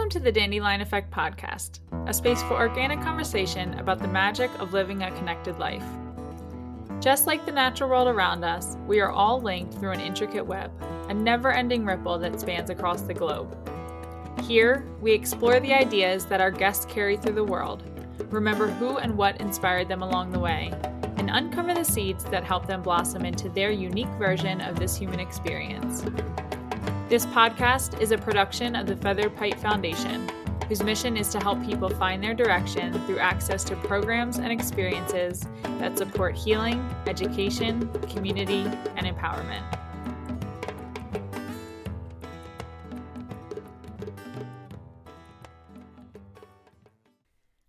Welcome to the Dandelion Effect podcast, a space for organic conversation about the magic of living a connected life. Just like the natural world around us, we are all linked through an intricate web, a never ending ripple that spans across the globe. Here, we explore the ideas that our guests carry through the world, remember who and what inspired them along the way, and uncover the seeds that help them blossom into their unique version of this human experience. This podcast is a production of the Feathered Pipe Foundation, whose mission is to help people find their direction through access to programs and experiences that support healing, education, community, and empowerment.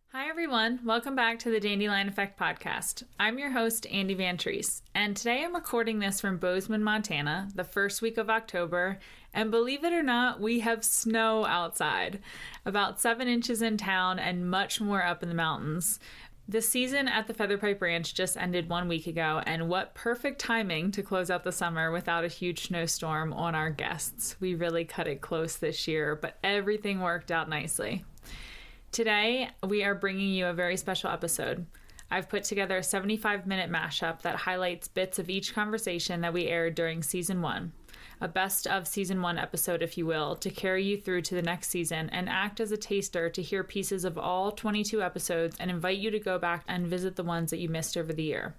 Hi, everyone. Welcome back to the Dandelion Effect podcast. I'm your host, Andy Van Treese, and today I'm recording this from Bozeman, Montana, the first week of October. And believe it or not, we have snow outside, about seven inches in town and much more up in the mountains. The season at the Feathered Pipe Ranch just ended one week ago, and what perfect timing to close out the summer without a huge snowstorm on our guests. We really cut it close this year, but everything worked out nicely. Today, we are bringing you a very special episode. I've put together a 75 minute mashup that highlights bits of each conversation that we aired during season one. A best of season one episode, if you will, to carry you through to the next season and act as a taster to hear pieces of all 22 episodes and invite you to go back and visit the ones that you missed over the year.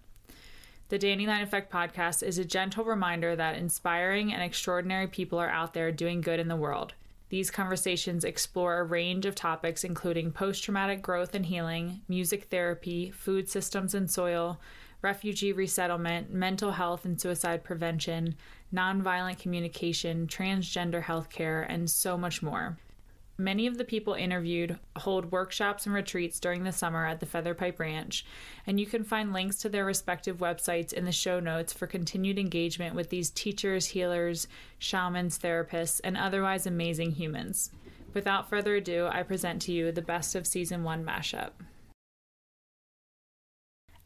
The Dandelion Effect podcast is a gentle reminder that inspiring and extraordinary people are out there doing good in the world. These conversations explore a range of topics, including post traumatic growth and healing, music therapy, food systems and soil, refugee resettlement, mental health and suicide prevention, nonviolent communication, transgender healthcare, and so much more. Many of the people interviewed hold workshops and retreats during the summer at the Feathered Pipe Ranch, and you can find links to their respective websites in the show notes for continued engagement with these teachers, healers, shamans, therapists, and otherwise amazing humans. Without further ado, I present to you the best of season one mashup.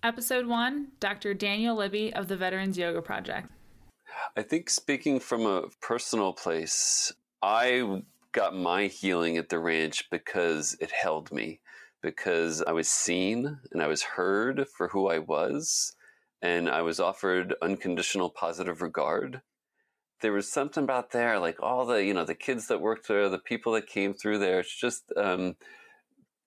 Episode 1 Dr. Daniel Libby of the Veterans Yoga Project. I think speaking from a personal place, I got my healing at the ranch because it held me, because I was seen and I was heard for who I was, and I was offered unconditional positive regard. There was something about there, like all the you know the kids that worked there, the people that came through there. It's just um,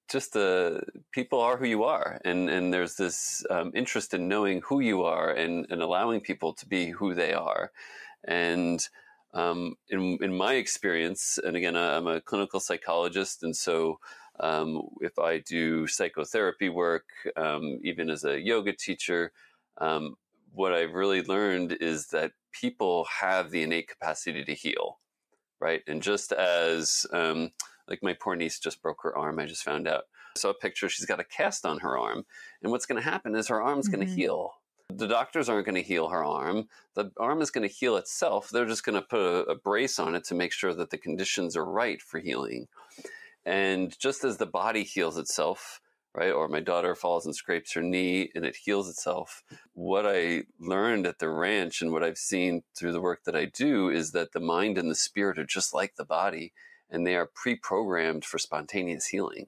just the people are who you are, and and there's this um, interest in knowing who you are and and allowing people to be who they are, and um, in, in my experience, and again, I'm a clinical psychologist, and so um, if I do psychotherapy work, um, even as a yoga teacher, um, what I've really learned is that people have the innate capacity to heal, right? And just as, um, like my poor niece just broke her arm, I just found out. I saw a picture, she's got a cast on her arm. And what's going to happen is her arm's mm-hmm. going to heal the doctors aren't going to heal her arm. The arm is going to heal itself. They're just going to put a, a, brace on it to make sure that the conditions are right for healing. And just as the body heals itself, right, or my daughter falls and scrapes her knee and it heals itself, what I learned at the ranch and what I've seen through the work that I do is that the mind and the spirit are just like the body and they are pre-programmed for spontaneous healing.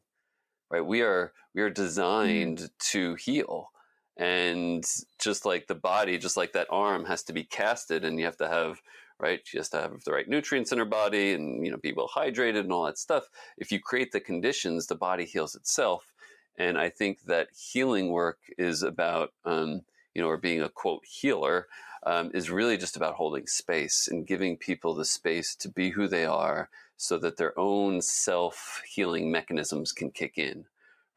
Right? We are we are mm-hmm. designed mm. to heal and just like the body just like that arm has to be casted and you have to have right she has to have the right nutrients in her body and you know be well hydrated and all that stuff if you create the conditions the body heals itself and i think that healing work is about um, you know or being a quote healer um, is really just about holding space and giving people the space to be who they are so that their own self healing mechanisms can kick in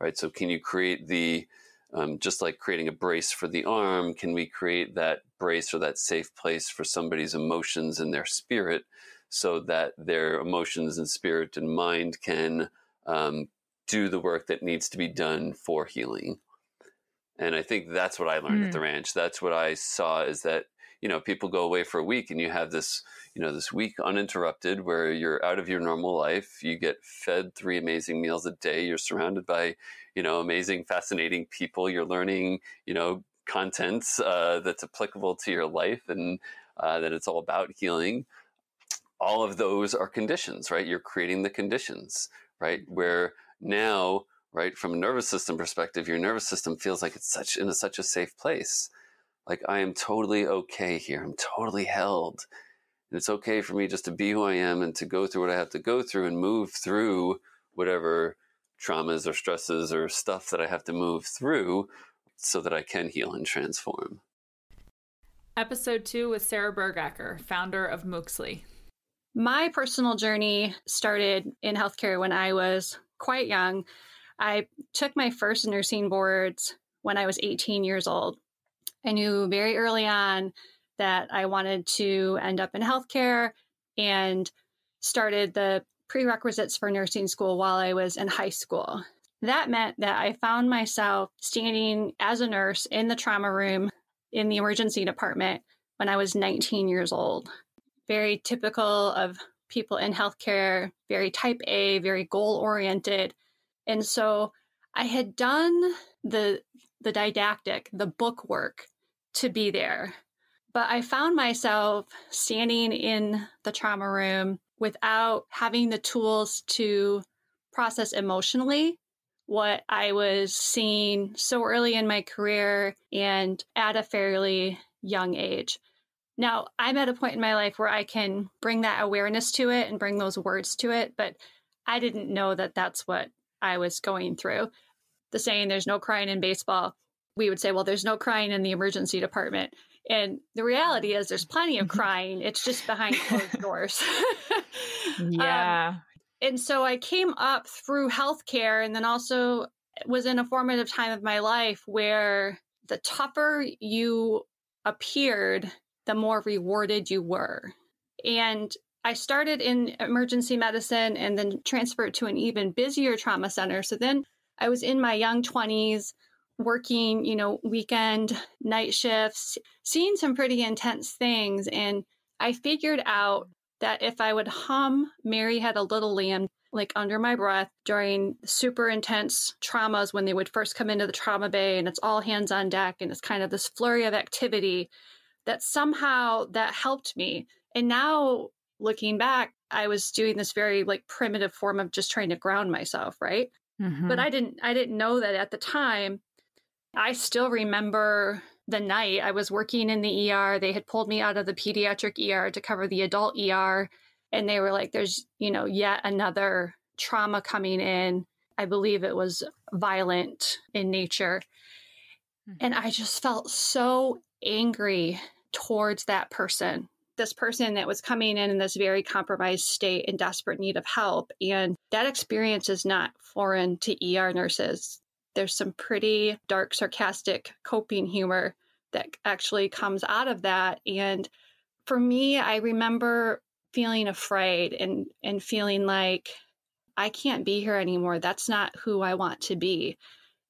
right so can you create the um, just like creating a brace for the arm, can we create that brace or that safe place for somebody's emotions and their spirit so that their emotions and spirit and mind can um, do the work that needs to be done for healing? And I think that's what I learned mm. at the hmm. ranch. That's what I saw is that you know people go away for a week and you have this you know this week uninterrupted where you're out of your normal life you get fed three amazing meals a day you're surrounded by you know amazing fascinating people you're learning you know content uh, that's applicable to your life and uh, that it's all about healing all of those are conditions, right? You're creating the conditions, right? Where now, right, from a nervous system perspective, your nervous system feels like it's such in a, such a safe place. Like I am totally okay here. I'm totally held. And it's okay for me just to be who I am and to go through what I have to go through and move through whatever traumas or stresses or stuff that I have to move through so that I can heal and transform. Episode two with Sarah Burgacker, founder of Mooksly. My personal journey started in healthcare when I was quite young. I took my first nursing boards when I was 18 years old. I knew very early on that I wanted to end up in healthcare and started the prerequisites for nursing school while I was in high school. That meant that I found myself standing as a nurse in the trauma room in the emergency department when I was 19 years old. Very typical of people in healthcare, very type A, very goal oriented. And so I had done the the didactic, the book work to be there. But I found myself standing in the trauma room without having the tools to process emotionally what I was seeing so early in my career and at a fairly young age. Now, I'm at a point in my life where I can bring that awareness to it and bring those words to it, but I didn't know that that's what I was going through. The saying, there's no crying in baseball, we would say, well, there's no crying in the emergency department. And the reality is, there's plenty of crying. It's just behind closed doors. yeah. Um, and so I came up through healthcare and then also was in a formative time of my life where the tougher you appeared, the more rewarded you were. And I started in emergency medicine and then transferred to an even busier trauma center. So then I was in my young 20s working, you know, weekend night shifts, seeing some pretty intense things. And I figured out that if I would hum Mary Had a Little Lamb like under my breath during super intense traumas when they would first come into the trauma bay and it's all hands on deck and it's kind of this flurry of activity that somehow that helped me. And now looking back, I was doing this very like primitive form of just trying to ground myself, right? Mm-hmm. But I didn't I didn't know that at the time. I still remember the night I was working in the ER. They had pulled me out of the pediatric ER to cover the adult ER. And they were like, there's, you know, yet another trauma coming in. I believe it was violent in nature. Mm-hmm. And I just felt so angry towards that person. This person that was coming in in this very compromised state in desperate need of help. And that experience is not foreign to ER nurses there's some pretty dark, sarcastic coping humor that actually comes out of that. And for me, I remember feeling afraid and, and feeling like I can't be here anymore. That's not who I want to be.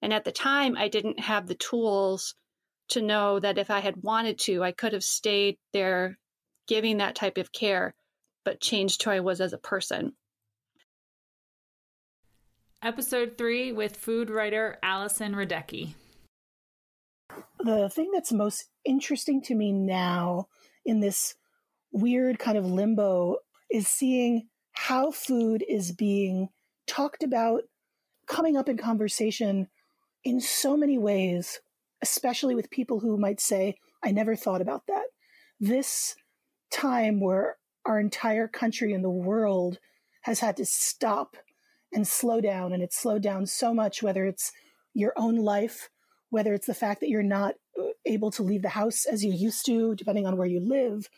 And at the time, I didn't have the tools to know that if I had wanted to, I could have stayed there giving that type of care, but changed who I was as a person. Episode 3 with food writer Allison Radecki. The thing that's most interesting to me now in this weird kind of limbo is seeing how food is being talked about, coming up in conversation in so many ways, especially with people who might say, I never thought about that. This time where our entire country and the world has had to stop and slow down. And it's slowed down so much, whether it's your own life, whether it's the fact that you're not uh, able to leave the house as you used to, depending on where you live,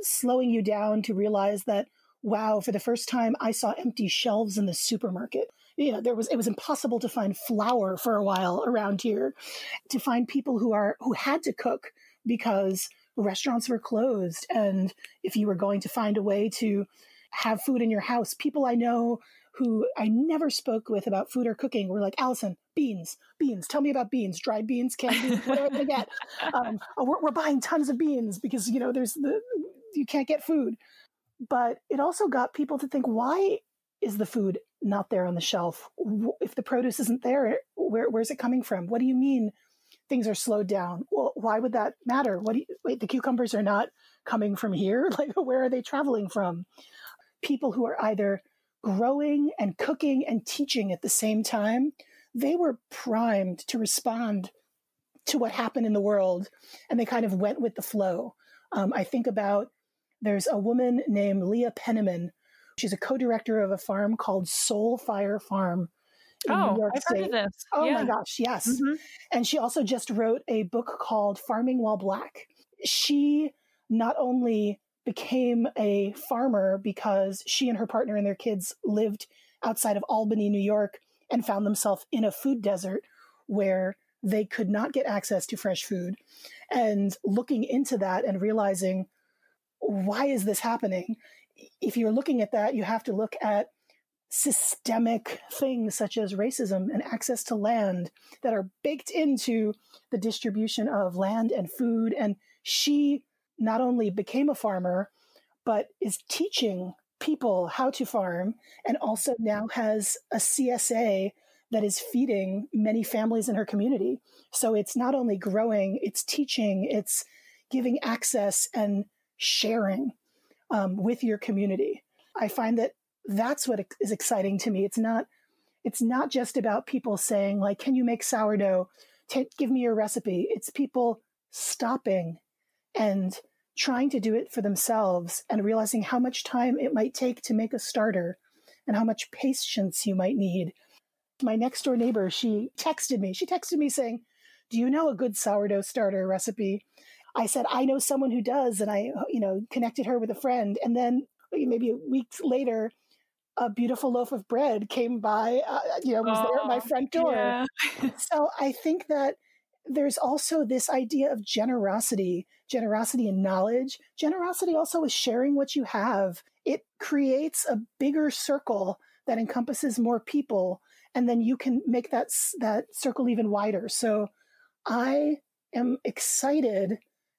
slowing you down to realize that, wow, for the first time, I saw empty shelves in the supermarket. You know, there was it was impossible to find flour for a while around here, to find people who are who had to cook because restaurants were closed, and if you were going to find a way to have food in your house, people I know who I never spoke with about food or cooking were like, Allison, beans, beans, tell me about beans, dried beans, canned beans, what am I going to get? Um, oh, we're, we're buying tons of beans because, you know, there's the, you can't get food. But it also got people to think, why is the food not there on the shelf? If the produce isn't there, where, where's it coming from? What do you mean things are slowed down. Well, why would that matter? What do you, wait, the cucumbers are not coming from here? Like, where are they traveling from? People who are either growing and cooking and teaching at the same time, they were primed to respond to what happened in the world and they kind of went with the flow. Um, I think about there's a woman named Leah Penniman. She's a co director of a farm called Soul Fire Farm. oh, I've State. heard of this. Oh yeah. my gosh, yes. Mm-hmm. And she also just wrote a book called Farming While Black. She not only became a farmer because she and her partner and their kids lived outside of Albany, New York, and found themselves in a food desert where they could not get access to fresh food. And looking into that and realizing, why is this happening? If you're looking at that, you have to look at systemic things such as racism and access to land that are baked into the distribution of land and food. And she not only became a farmer, but is teaching people how to farm and also now has a CSA that is feeding many families in her community. So it's not only growing, it's teaching, it's giving access and sharing um, with your community. I find that that's what is exciting to me. It's not it's not just about people saying like, "Can you make sourdough? T- give me your recipe." It's people stopping and trying to do it for themselves and realizing how much time it might take to make a starter and how much patience you might need. My next door neighbor, she texted me. She texted me saying, Do you know a good sourdough starter recipe? I said, I know someone who does. And I, you know, connected her with a friend. And then maybe a week later, a beautiful loaf of bread came by, uh, you know, was oh, there at my front door. Yeah. so I think that there's also this idea of generosity, generosity and knowledge. Generosity also is sharing what you have. It creates a bigger circle that encompasses more people, and then you can make that that circle even wider. So, I am excited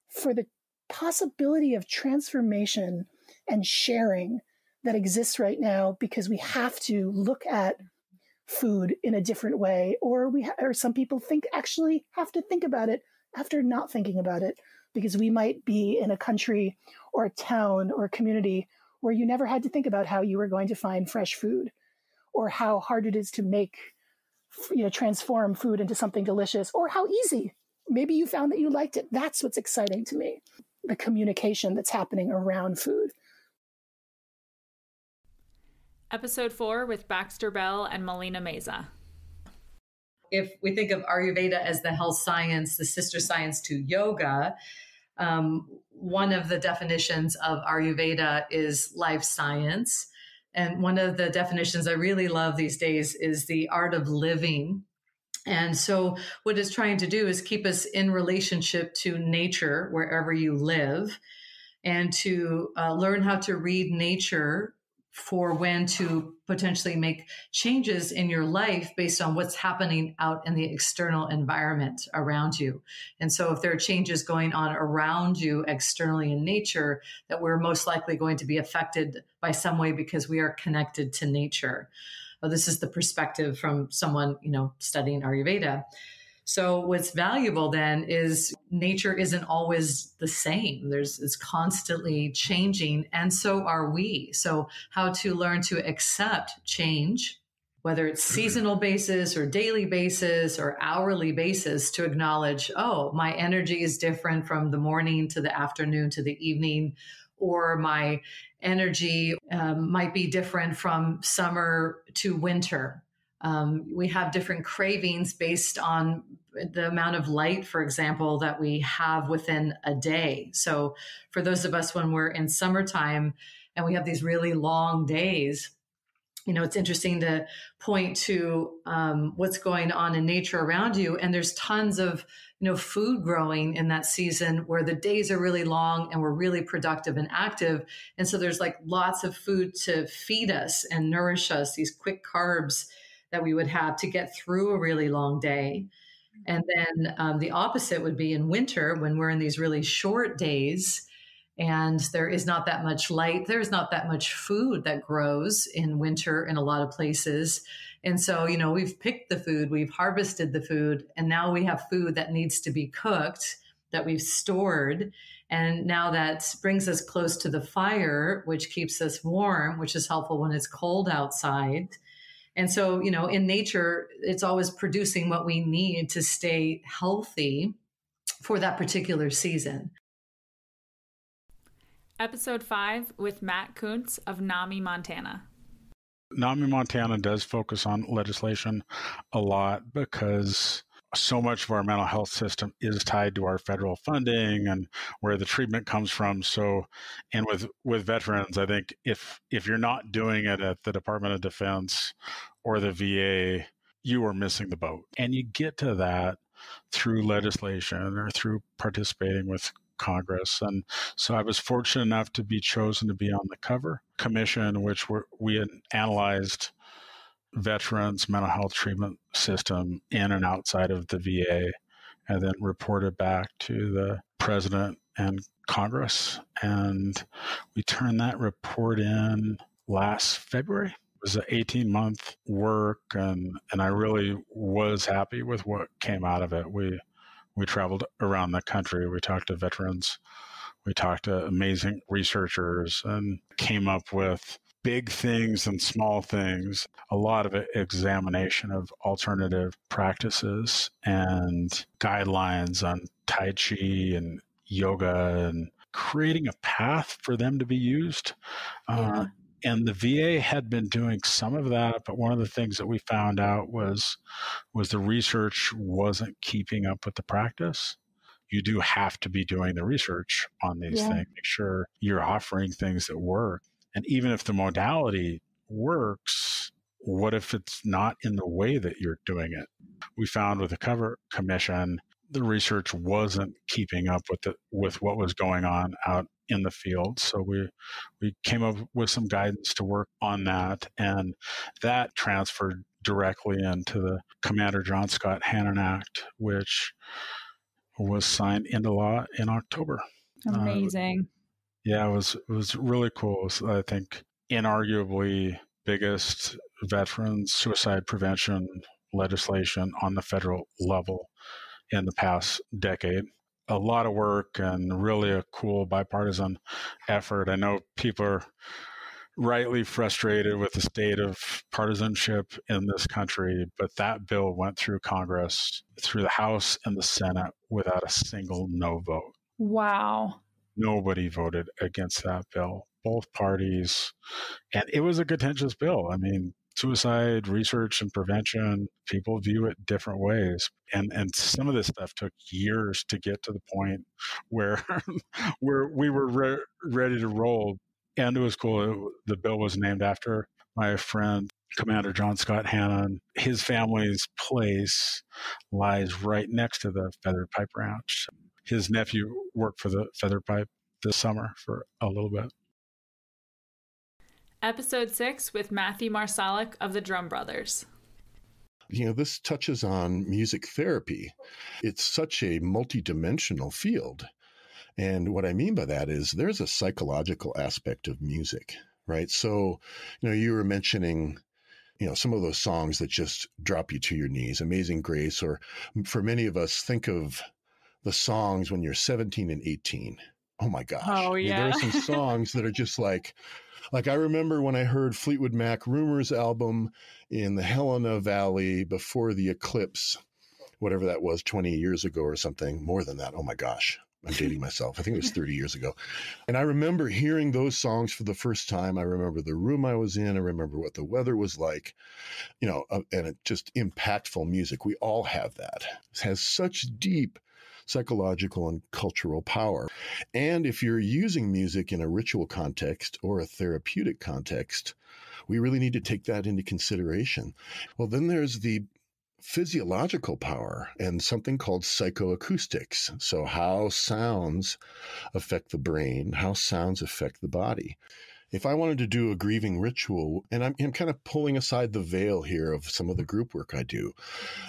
for the possibility of transformation and sharing that exists right now because we have to look at food in a different way or we or some people think actually have to think about it after not thinking about it because we might be in a country or a town or a community where you never had to think about how you were going to find fresh food or how hard it is to make you know transform food into something delicious or how easy. Maybe you found that you liked it. That's what's exciting to me the communication that's happening around food. Episode 4 with Baxter Bell and Melina Meza. If we think of Ayurveda as the health science, the sister science to yoga, um, one of the definitions of Ayurveda is life science. And one of the definitions I really love these days is the art of living. And so, what it's trying to do is keep us in relationship to nature wherever you live and to uh, learn how to read nature for when to potentially make changes in your life based on what's happening out in the external environment around you. And so, if there are changes going on around you externally in nature, that we're most likely going to be affected by some way because we are connected to nature. Well, this is the perspective from someone, you know, studying Ayurveda. So what's valuable then is nature isn't always the same. There's it's constantly changing and so are we. So how to learn to accept change whether it's seasonal basis or daily basis or hourly basis to acknowledge, oh, my energy is different from the morning to the afternoon to the evening, or my energy um, might be different from summer to winter. Um, we have different cravings based on the amount of light, for example, that we have within a day. So, for those of us when we're in summertime and we have these really long days, you know, it's interesting to point to um, what's going on in nature around you. And there's tons of, you know, food growing in that season where the days are really long and we're really productive and active. And so there's like lots of food to feed us and nourish us, these quick carbs that we would have to get through a really long day. And then um, the opposite would be in winter when we're in these really short days and there is not that much light. There's not that much food that grows in winter in a lot of places. And so, you know, we've picked the food, we've harvested the food, and now we have food that needs to be cooked that we've stored. And now that brings us close to the fire, which keeps us warm, which is helpful when it's cold outside. And so, you know, in nature, it's always producing what we need to stay healthy for that particular season. Episode 5 with Matt Kuntz of NAMI, Montana. NAMI, Montana does focus on legislation a lot because so much of our mental health system is tied to our federal funding and where the treatment comes from so and with with veterans i think if if you're not doing it at the department of defense or the va you are missing the boat and you get to that through legislation or through participating with Congress. And so I was fortunate enough to be chosen to be on the cover commission, which were, we had analyzed veterans' mental health treatment system in and outside of the VA, and then reported back to the president and Congress. And we turned that report in last February. It was an 18 month work, and, and I really was happy with what came out of it. We we traveled around the country. We talked to veterans. We talked to amazing researchers and came up with big things and small things, a lot of examination of alternative practices and guidelines on Tai Chi and yoga and creating a path for them to be used. Uh, and the VA had been doing some of that, but one of the things that we found out was was the research wasn't keeping up with the practice. You do have to be doing the research on these yeah. things. Make sure you're offering things that work. And even if the modality works, what if it's not in the way that you're doing it? We found with the cover commission, the research wasn't keeping up with the, with what was going on out in the field. So we we came up with some guidance to work on that, and that transferred directly into the Commander John Scott Hannon Act, which was signed into law in October. Amazing. Uh, yeah, it was it was really cool. Was, I think inarguably biggest veterans suicide prevention legislation on the federal level in the past decade. A lot of work and really a cool bipartisan effort. I know people are rightly frustrated with the state of partisanship in this country, but that bill went through Congress, through the House and the Senate without a single no vote. Wow nobody voted against that bill. Both parties, and it was a contentious bill. I mean, suicide research and prevention, people view it different ways. And and some of this stuff took years to get to the point where where we were re- ready to roll. And it was cool. The bill was named after my friend Commander John Scott Hannon. His family's place lies right next to the Feathered Pipe Ranch his nephew worked for the Feathered Pipe this summer for a little bit. Episode six with Matthew Marsolek of the Drum Brothers. You know, this touches on music therapy. It's such a multidimensional field. And what I mean by that is there's a psychological aspect of music, right? So, you know, you were mentioning you know, some of those songs that just drop you to your knees, Amazing Grace, or for many of us, think of the songs when you're 17 and 18. Oh my gosh. Oh, yeah. I mean, there are some songs that are just like, like I remember when I heard Fleetwood Mac Rumors album in the Helena Valley before the eclipse, whatever that was, 20 years ago or something, more than that. Oh my gosh. I'm dating myself. I think it was 30 years ago. And I remember hearing those songs for the first time. I remember the room I was in. I remember what the weather was like, you know, uh, and it just impactful music. We all have that. It has such deep psychological and cultural power. And if you're using music in a ritual context or a therapeutic context, we really need to take that into consideration. Well, then there's the physiological power and something called psychoacoustics. So, how sounds affect the brain, how sounds affect the body if I wanted to do a grieving ritual, and I'm, I'm, kind of pulling aside the veil here of some of the group work I do,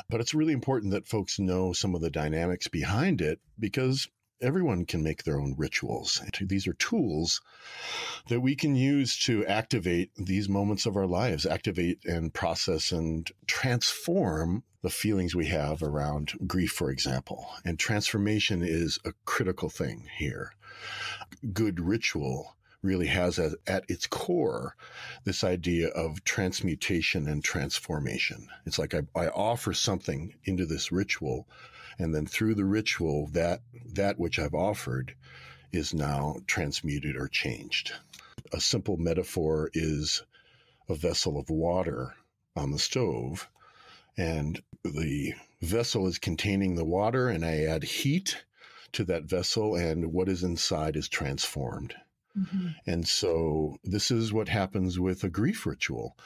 but it's really important that folks know some of the dynamics behind it because everyone can make their own rituals. These are tools that we can use to activate these moments of our lives, activate and process and transform the feelings we have around grief, for example. And transformation is a critical thing here. Good ritual really has at, at its core this idea of transmutation and transformation. It's like I, I offer something into this ritual and then through the ritual that that which i've offered is now transmuted or changed a simple metaphor is a vessel of water on the stove and the vessel is containing the water and i add heat to that vessel and what is inside is transformed mm-hmm. and so this is what happens with a grief ritual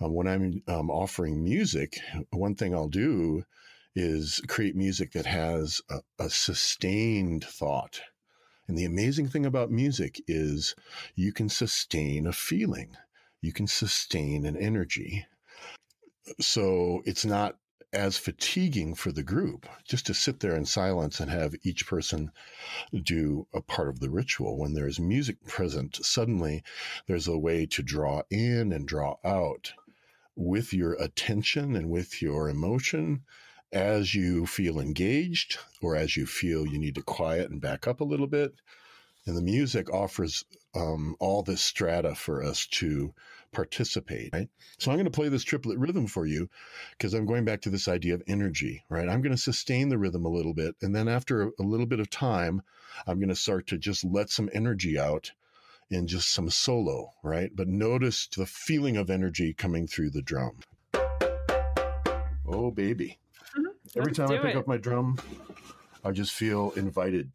um, when i'm um, offering music one thing i'll do is create music that has a, a sustained thought. And the amazing thing about music is you can sustain a feeling, you can sustain an energy. So it's not as fatiguing for the group just to sit there in silence and have each person do a part of the ritual. When there's music present, suddenly there's a way to draw in and draw out with your attention and with your emotion as you feel engaged or as you feel you need to quiet and back up a little bit. And the music offers um, all this strata for us to participate. Right? So I'm going to play this triplet rhythm for you because I'm going back to this idea of energy. Right? I'm going to sustain the rhythm a little bit, and then after a little bit of time, I'm going to start to just let some energy out in just some solo. Right? But notice the feeling of energy coming through the drum. Oh, baby. Mm-hmm. Every time I pick it. up my drum, I just feel invited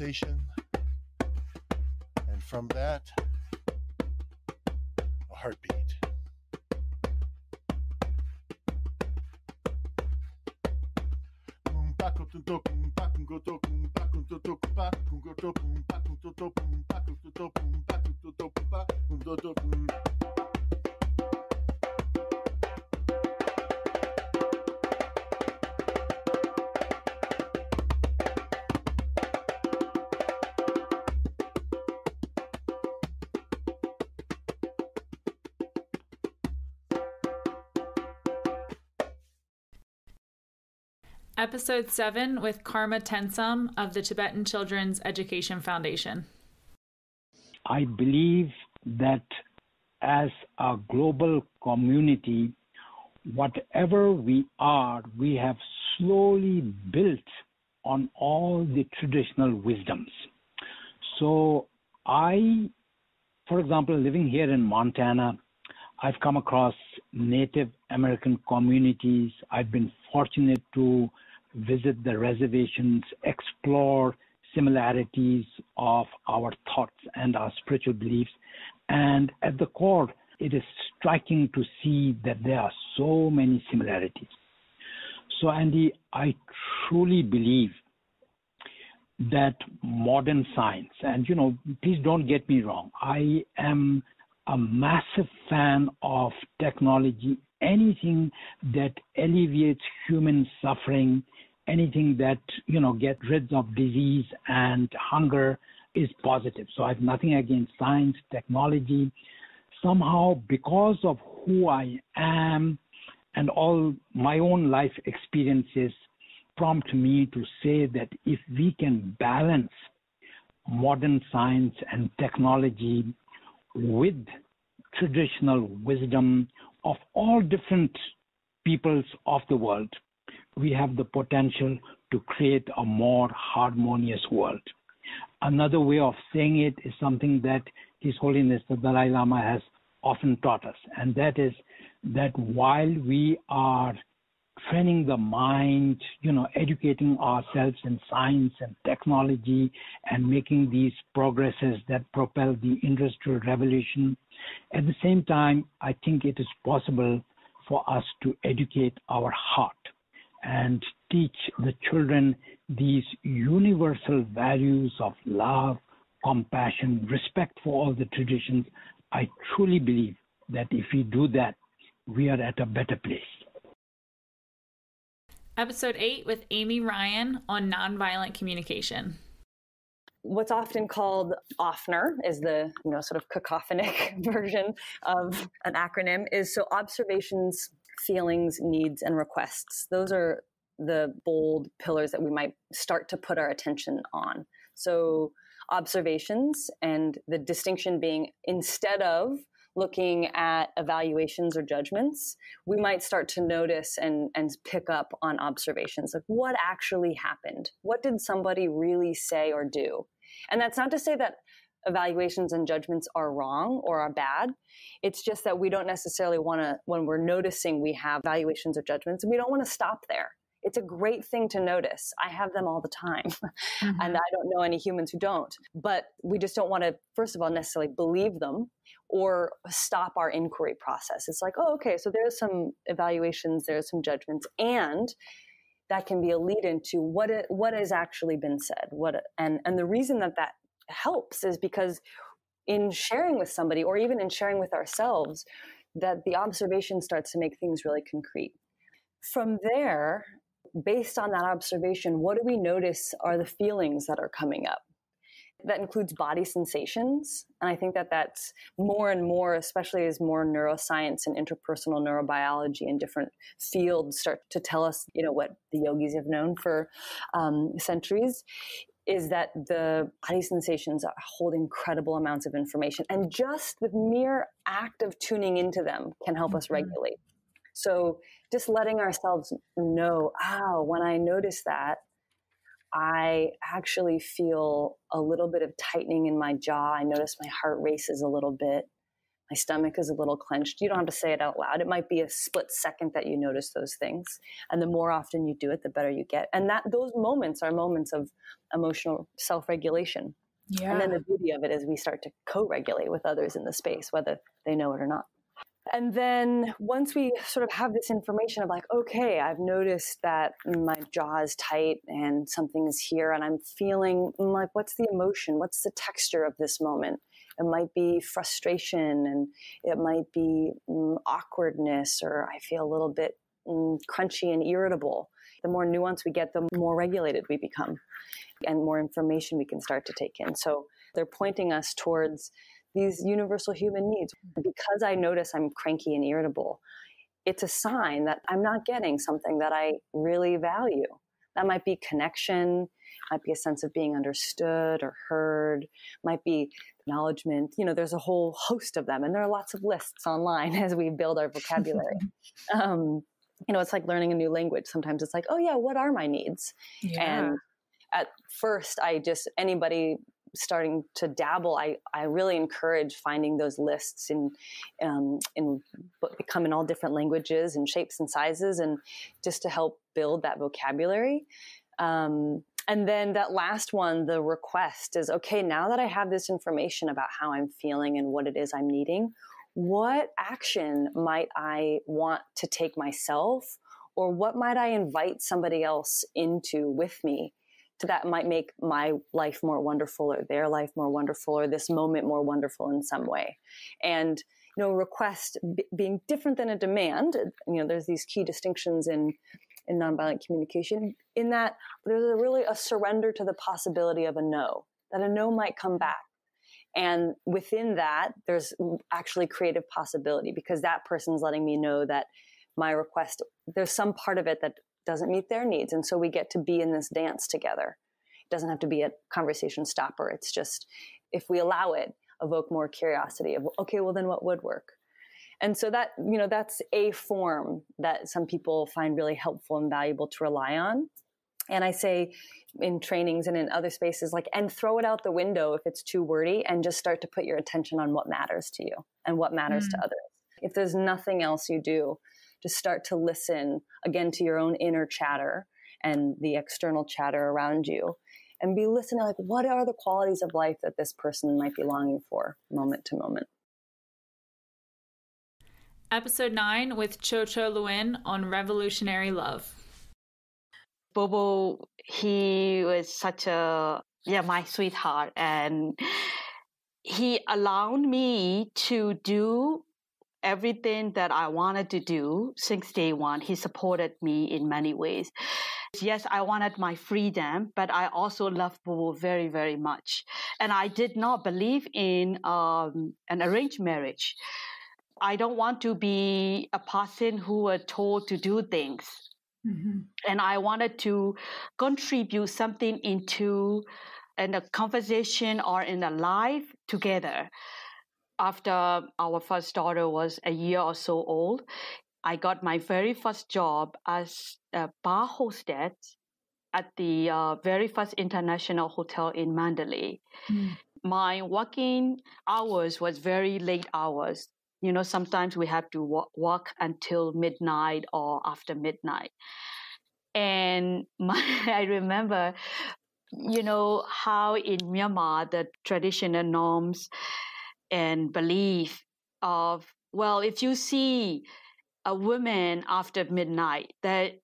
is Episode 7 with Karma Tensum of the Tibetan Children's Education Foundation. I believe that as a global community, whatever we are, we have slowly built on all the traditional wisdoms. So, I, for example, living here in Montana, I've come across Native American communities. I've been fortunate to visit the reservations, explore similarities of our thoughts and our spiritual beliefs. And at the core, it is striking to see that there are so many similarities. So, Andy, I truly believe that modern science, and you know, please don't get me wrong, I am a massive fan of technology, anything that alleviates human suffering anything that you know get rid of disease and hunger is positive. So I have nothing against science, technology. Somehow, because of who I am and all my own life experiences, prompt me to say that if we can balance modern science and technology with traditional wisdom of all different peoples of the world, we have the potential to create a more harmonious world. Another way of saying it is something that His Holiness the Dalai Lama has often taught us, and that is that while we are training the mind, you know, educating ourselves in science and technology and making these progresses that propel the industrial revolution. At the same time, I think it is possible for us to educate our heart and teach the children these universal values of love, compassion, respect for all the traditions. I truly believe that if we do that, we are at a better place. Episode 8 with Amy Ryan on nonviolent communication. What's often called OFNER is the you know sort of cacophonic version of an acronym is so observations, feelings, needs, and requests. Those are the bold pillars that we might start to put our attention on. So observations and the distinction being instead of looking at evaluations or judgments, we might start to notice and, and pick up on observations like what actually happened? What did somebody really say or do? And that's not to say that evaluations and judgments are wrong or are bad. It's just that we don't necessarily want to, when we're noticing we have evaluations or judgments, we don't want to stop there. It's a great thing to notice. I have them all the time. Mm-hmm. and I don't know any humans who don't. But we just don't want to, first of all, necessarily believe them or stop our inquiry process. It's like, oh, okay, so there's some evaluations, there's some judgments, and that can be a lead into what it, what has actually been said. What and and the reason that that helps is because in sharing with somebody, or even in sharing with ourselves, that the observation starts to make things really concrete. From there, based on that observation, what do we notice are the feelings that are coming up? That includes body sensations. And I think that that's more and more, especially as more neuroscience and interpersonal neurobiology and different fields start to tell us, you know, what the yogis have known for um, centuries, is that the body sensations hold incredible amounts of information. And just the mere act of tuning into them can help mm-hmm. us regulate. So just letting ourselves know, oh, when I notice that, I actually feel a little bit of tightening in my jaw. I notice my heart races a little bit. My stomach is a little clenched. You don't have to say it out loud. It might be a split second that you notice those things. And the more often you do it, the better you get. And that those moments are moments of emotional self-regulation. Yeah. And then the beauty of it is we start to co-regulate with others in the space, whether they know it or not. And then once we sort of have this information of like, okay, I've noticed that my jaw is tight and something is here, and I'm feeling I'm like, what's the emotion? What's the texture of this moment? It might be frustration and it might be um, awkwardness, or I feel a little bit um, crunchy and irritable. The more nuance we get, the more regulated we become and more information we can start to take in. So they're pointing us towards these universal human needs. Because I notice I'm cranky and irritable, it's a sign that I'm not getting something that I really value. That might be connection, might be a sense of being understood or heard, might be acknowledgement. You know, there's a whole host of them, and there are lots of lists online as we build our vocabulary. um, you know, it's like learning a new language. Sometimes it's like, oh yeah, what are my needs? Yeah. And at first, I just anybody starting to dabble, I, I really encourage finding those lists in um, in come in all different languages and shapes and sizes, and just to help build that vocabulary. Um, and then that last one, the request is okay. Now that I have this information about how I'm feeling and what it is I'm needing, what action might I want to take myself, or what might I invite somebody else into with me? to that might make my life more wonderful or their life more wonderful or this moment more wonderful in some way. And, you know, request b- being different than a demand, you know, there's these key distinctions in, in nonviolent communication in that there's a really a surrender to the possibility of a no, that a no might come back. And within that, there's actually creative possibility because that person's letting me know that my request, there's some part of it that doesn't meet their needs. And so we get to be in this dance together. It doesn't have to be a conversation stopper. It's just if we allow it, evoke more curiosity of okay, well then what would work? And so that, you know, that's a form that some people find really helpful and valuable to rely on. And I say in trainings and in other spaces, like, and throw it out the window if it's too wordy and just start to put your attention on what matters to you and what matters mm. to others. If there's nothing else you do, just start to listen again to your own inner chatter and the external chatter around you and be listening like what are the qualities of life that this person might be longing for moment to moment episode 9 with Cho Cho Lwin on revolutionary love bobo he was such a yeah my sweetheart and he allowed me to do everything that I wanted to do since day one. He supported me in many ways. Yes, I wanted my freedom, but I also loved Bobo very, very much. And I did not believe in um, an arranged marriage. I don't want to be a person who were told to do things. Mm-hmm. And I wanted to contribute something into in a conversation or in a life together after our first daughter was a year or so old, I got my very first job as a bar hostess at the uh, very first international hotel in Mandalay. Mm. My working hours was very late hours. You know, sometimes we have to walk until midnight or after midnight. And my, I remember, you know, how in Myanmar the traditional norms and belief of well if you see a woman after midnight that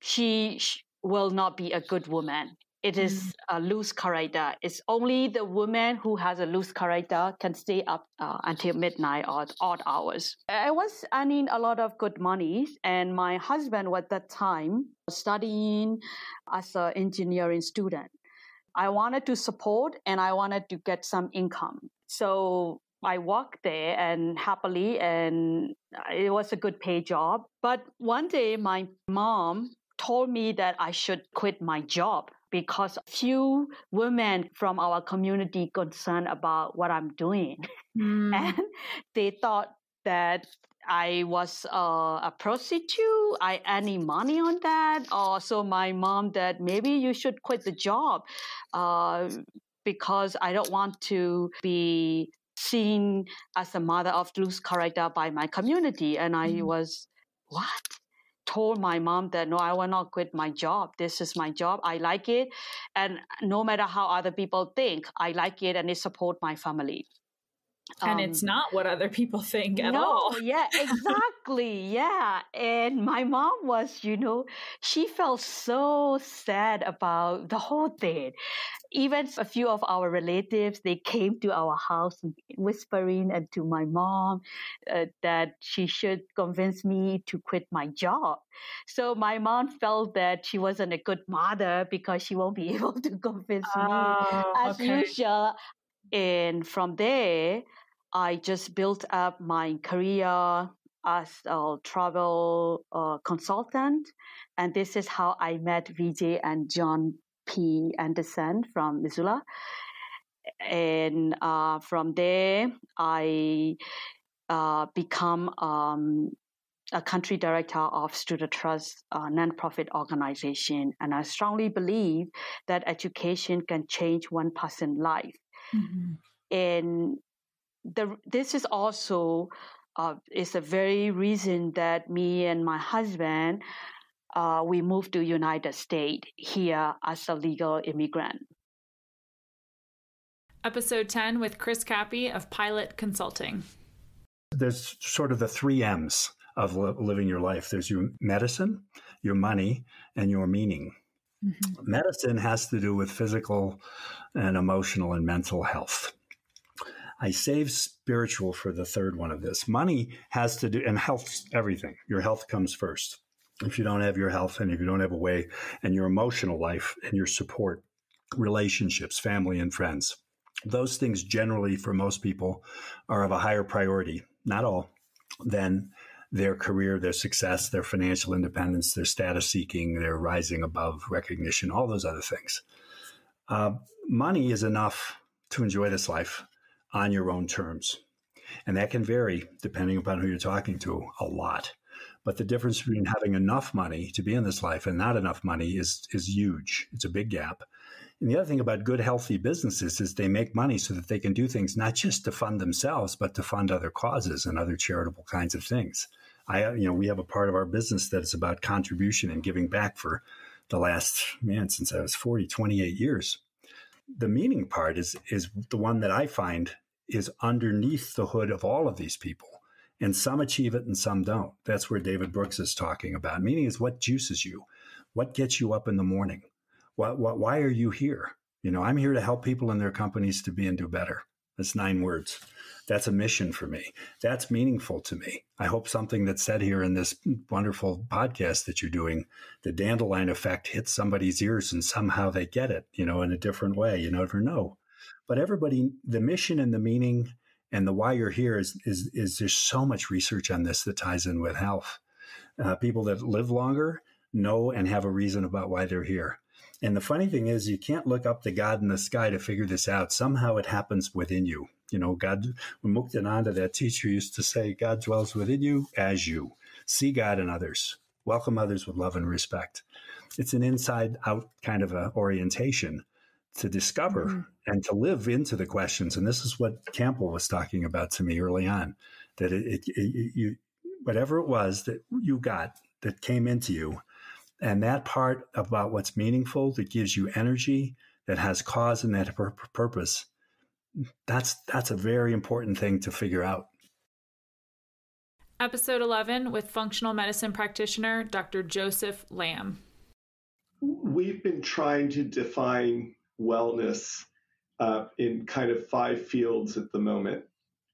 she will not be a good woman it is mm. a loose character it's only the woman who has a loose character can stay up uh, until midnight or odd hours i was earning a lot of good money and my husband at that time was studying as an engineering student I wanted to support and I wanted to get some income. So I worked there and happily, and it was a good pay job. But one day, my mom told me that I should quit my job because few women from our community concerned about what I'm doing, mm. and they thought that I was uh, a prostitute. I any money on that, or so my mom that maybe you should quit the job. Uh, because I don't want to be seen as a mother of loose character by my community. And I mm. was, what? Told my mom that no, I will not quit my job. This is my job. I like it. And no matter how other people think, I like it and it support my family and um, it's not what other people think at no, all. yeah, exactly. yeah. And my mom was, you know, she felt so sad about the whole thing. Even a few of our relatives, they came to our house whispering and to my mom uh, that she should convince me to quit my job. So my mom felt that she wasn't a good mother because she won't be able to convince me oh, as okay. usual and from there, I just built up my career as a travel uh, consultant. And this is how I met Vijay and John P. Anderson from Missoula. And uh, from there, I uh, become um, a country director of Student Trust uh, nonprofit organization. And I strongly believe that education can change one person's life. Mm-hmm. And the, this is also uh, is the very reason that me and my husband uh, we moved to United States here as a legal immigrant. Episode 10 with Chris Cappy of Pilot Consulting. There's sort of the three M's of living your life there's your medicine, your money, and your meaning. Mm-hmm. Medicine has to do with physical and emotional and mental health. I save spiritual for the third one of this. Money has to do, and health, everything. Your health comes first. If you don't have your health and if you don't have a way, and your emotional life and your support, relationships, family, and friends, those things generally for most people are of a higher priority, not all, than their career, their success, their financial independence, their status seeking, their rising above recognition, all those other things. uh, money is enough to enjoy this life on your own terms. And that can vary depending upon who you're talking to a lot. But the difference between having enough money to be in this life and not enough money is is huge. It's a big gap. And the other thing about good, healthy businesses is they make money so that they can do things not just to fund themselves, but to fund other causes and other charitable kinds of things. I, you know, we have a part of our business that is about contribution and giving back for the last, man, since I was 40, 28 years. The meaning part is, is the one that I find is underneath the hood of all of these people. And some achieve it and some don't. That's where David Brooks is talking about. Meaning is what juices you, what gets you up in the morning, what, why are you here? You know, I'm here to help people in their companies to be and do better. That's nine words. That's a mission for me. That's meaningful to me. I hope something that's said here in this wonderful podcast that you're doing, the dandelion effect hits somebody's ears and somehow they get it, you know, in a different way. You never know. But everybody, the mission and the meaning and the why you're here is is is there's so much research on this that ties in with health. Uh, people that live longer know and have a reason about why they're here. And the funny thing is, you can't look up to God in the sky to figure this out. Somehow it happens within you. You know, God, when Muktananda, that teacher, used to say, God dwells within you as you. See God in others. Welcome others with love and respect. It's an inside out kind of a orientation to discover mm-hmm. And to live into the questions. And this is what Campbell was talking about to me early on that it, it, it you, whatever it was that you got that came into you, and that part about what's meaningful that gives you energy, that has cause and that pur- purpose, that's that's a very important thing to figure out. Episode 11 with functional medicine practitioner Dr. Joseph Lamb. We've been trying to define wellness uh, in kind of five fields at the moment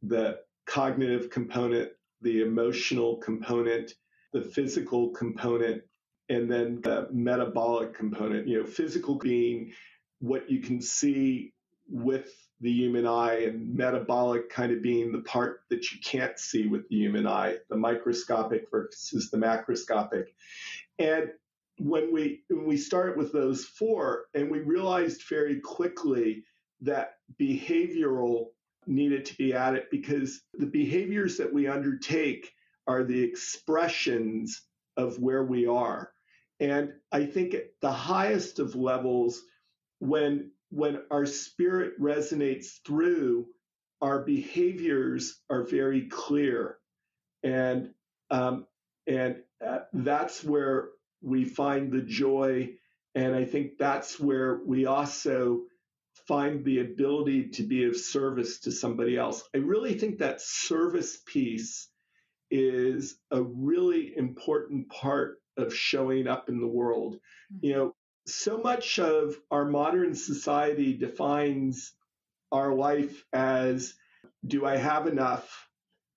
the cognitive component, the emotional component, the physical component, and then the metabolic component. You know, physical being what you can see with the human eye, and metabolic kind of being the part that you can't see with the human eye, the microscopic versus the macroscopic. And when we when we start with those four, and we realized very quickly that behavioral needed to be added because the behaviors that we undertake are the expressions of where we are. And I think at the highest of levels, when when our spirit resonates through, our behaviors are very clear, and um, and uh, that's where we find the joy. And I think that's where we also find the ability to be of service to somebody else. I really think that service piece is a really important part of showing up in the world. Mm-hmm. You know, so much of our modern society defines our life as do I have enough?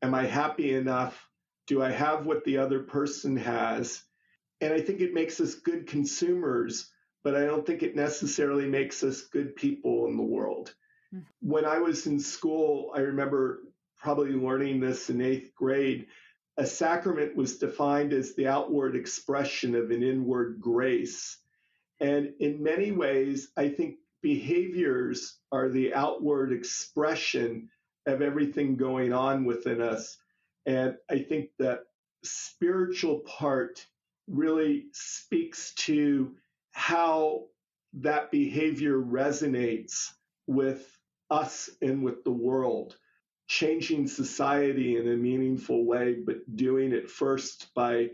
Am I happy enough? Do I have what the other person has? And I think it makes us good consumers, but I don't think it necessarily makes us good people in the world. Mm-hmm. When I was in school, I remember probably learning this in eighth grade. A sacrament was defined as the outward expression of an inward grace. And in many ways, I think behaviors are the outward expression of everything going on within us. And I think that spiritual part really speaks to how that behavior resonates with us and with the world, changing society in a meaningful way, but doing it first by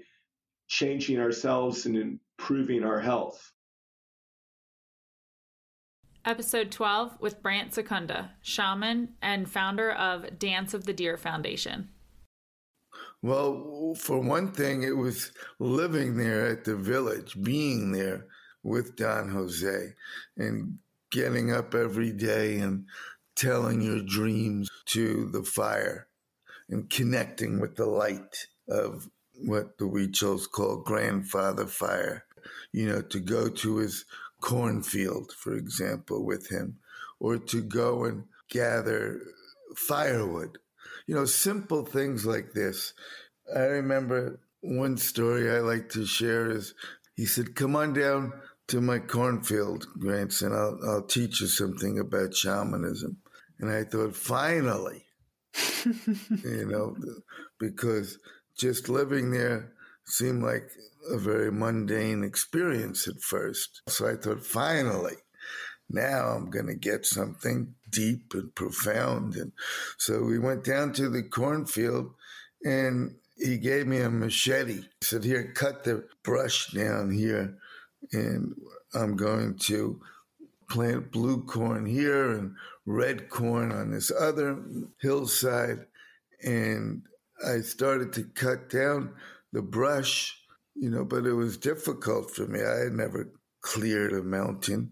changing ourselves and improving our health. Episode 12 with Brant Secunda, shaman and founder of Dance of the Deer Foundation. Well, for one thing, it was living there at the village, being there with Don Jose and getting up every day and telling your dreams to the fire and connecting with the light of what the Huichols call grandfather fire. You know, to go to his cornfield, for example, with him, or to go and gather firewood you know, simple things like this. I remember one story I like to share is he said, Come on down to my cornfield, grandson. I'll, I'll teach you something about shamanism. And I thought, finally, you know, because just living there seemed like a very mundane experience at first. So I thought, finally, now I'm going to get something deep and profound. And so we went down to the cornfield and he gave me a machete. He said, Here, cut the brush down here. And I'm going to plant blue corn here and red corn on this other hillside. And I started to cut down the brush, you know, but it was difficult for me. I had never cleared a mountain.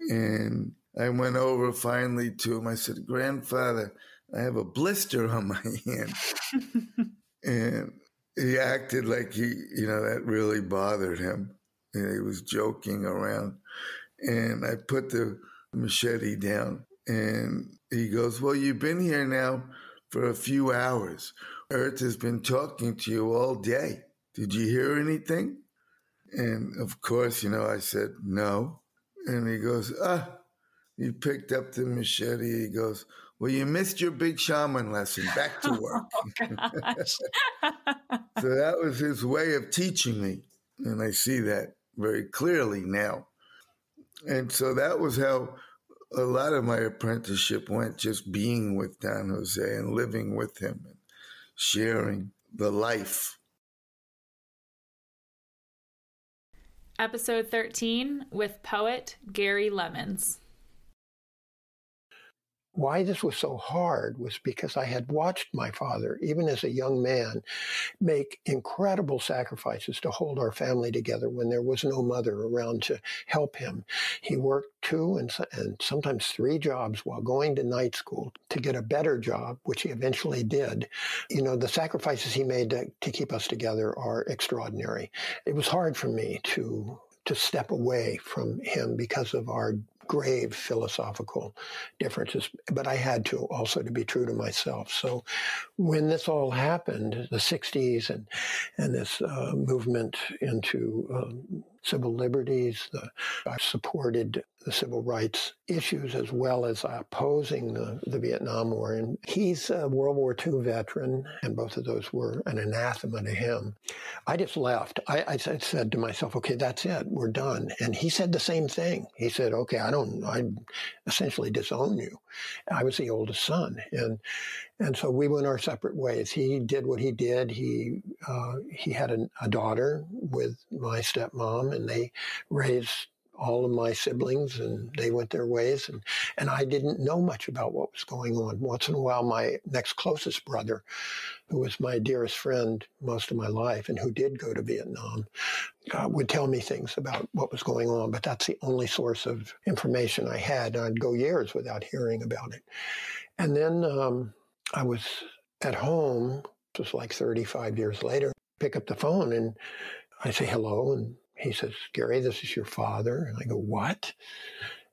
And I went over finally to him. I said, Grandfather, I have a blister on my hand. and he acted like he, you know, that really bothered him. And he was joking around. And I put the machete down. And he goes, Well, you've been here now for a few hours. Earth has been talking to you all day. Did you hear anything? And of course, you know, I said, No. And he goes, Ah, he picked up the machete. He goes, Well, you missed your big shaman lesson. Back to work. Oh, so that was his way of teaching me. And I see that very clearly now. And so that was how a lot of my apprenticeship went just being with Don Jose and living with him and sharing the life. Episode 13 with poet Gary Lemons why this was so hard was because I had watched my father, even as a young man, make incredible sacrifices to hold our family together when there was no mother around to help him. He worked two and, and sometimes three jobs while going to night school to get a better job, which he eventually did. You know, the sacrifices he made to, to keep us together are extraordinary. It was hard for me to to step away from him because of our grave philosophical differences, but I had to also to be true to myself. So when this all happened, the 60s and, and this uh, movement into um, civil liberties, the, I supported the civil rights issues as well as opposing the, the Vietnam War. And he's a World War II veteran, and both of those were an anathema to him. I just left. I, I said to myself, okay, that's it. We're done. And he said the same thing. He said, okay, I don't, I essentially disown you. I was the oldest son. And, and so we went our separate ways. He did what he did. He, uh, he had a, a daughter with my stepmom and they raised all of my siblings and they went their ways and, and I didn't know much about what was going on. Once in a while, my next closest brother, who was my dearest friend most of my life and who did go to Vietnam, uh, would tell me things about what was going on, but that's the only source of information I had. I'd go years without hearing about it. And then um, I was at home, it was like 35 years later, pick up the phone and I say hello and he says, Gary, this is your father. And I go, what?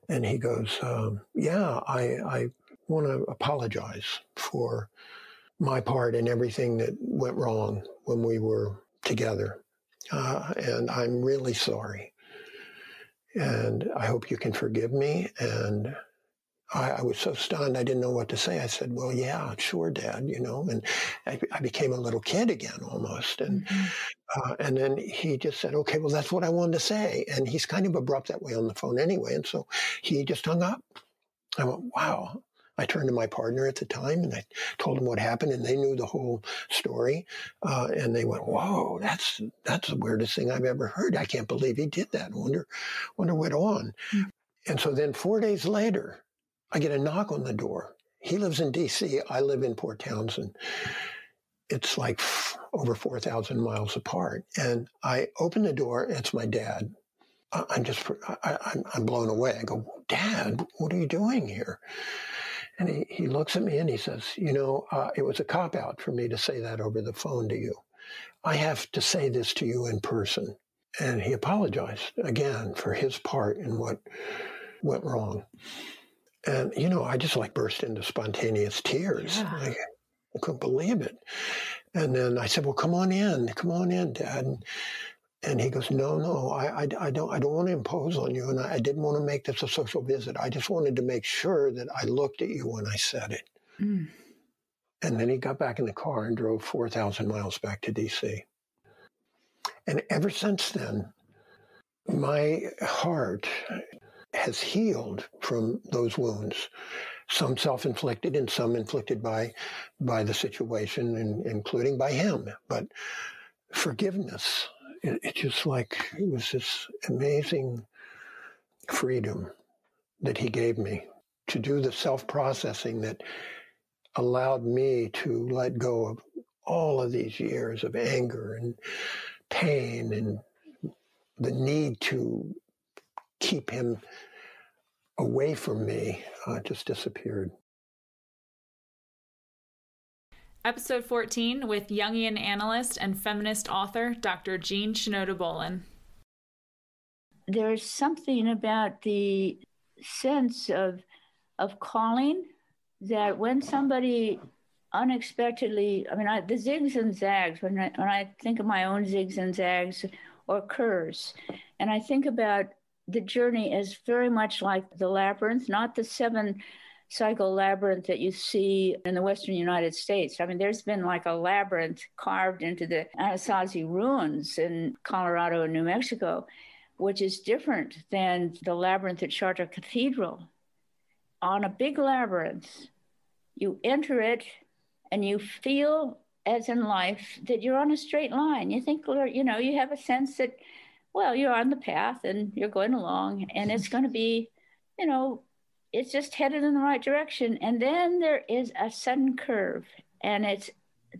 And he goes, um, yeah, I, I want to apologize for my part in everything that went wrong when we were together. Uh, and I'm really sorry. And I hope you can forgive me. And I, I, was so stunned, I didn't know what to say. I said, Well, yeah, sure, Dad, you know. And I, I became a little kid again almost. And, mm-hmm. uh, and then he just said, Okay, well, that's what I wanted to say. And he's kind of abrupt that way on the phone anyway. And so he just hung up. I went, Wow. I turned to my partner at the time and I told them what happened, and they knew the whole story. Uh, and they went, "Whoa, that's that's the weirdest thing I've ever heard. I can't believe he did that. wonder wonder what on." Mm-hmm. And so then four days later, I get a knock on the door. He lives in D.C. I live in Port Townsend. It's like over 4,000 miles apart. And I open the door. It's my dad. I'm just, I, am blown away. I go, Dad, what are you doing here? And he, he looks at me and he says, You know, uh, it was a cop out for me to say that over the phone to you. I have to say this to you in person. And he apologized again for his part in what went wrong. And, you know, I just like burst into spontaneous tears. Yeah. I, I couldn't believe it. And then I said, well, come on in, come on in, Dad. And, And he goes, no, no, I, I, I don't, I don't want to impose on you, and I, I, didn't want to make this a social visit. I just wanted to make sure that I looked at you when I said it. Mm. And then he got back in the car and drove four thousand miles back to D.C. And ever since then, my heart has healed from those wounds some self-inflicted and some inflicted by by the situation and including by him. But forgiveness it, it just like it was this amazing freedom that he gave me to do the self-processing that allowed me to let go of all of these years of anger and pain and the need to keep him away from me uh, just disappeared. Episode 14 with Jungian analyst and feminist author Dr. Jean Shinoda Bolen. There's something about the sense of of calling that when somebody unexpectedly, I mean, I, the zigs and zags, when I, when I think of my own zigs and zags or curves, and I think about the journey is very much like the labyrinth, not the seven cycle labyrinth that you see in the western United States. I mean, there's been like a labyrinth carved into the Anasazi ruins in Colorado and New Mexico, which is different than the labyrinth at Chartres Cathedral. On a big labyrinth, you enter it and you feel as in life that you're on a straight line. You think, you know, you have a sense that well, you're on the path and you're going along, and it's going to be, you know, it's just headed in the right direction. And then there is a sudden curve, and it's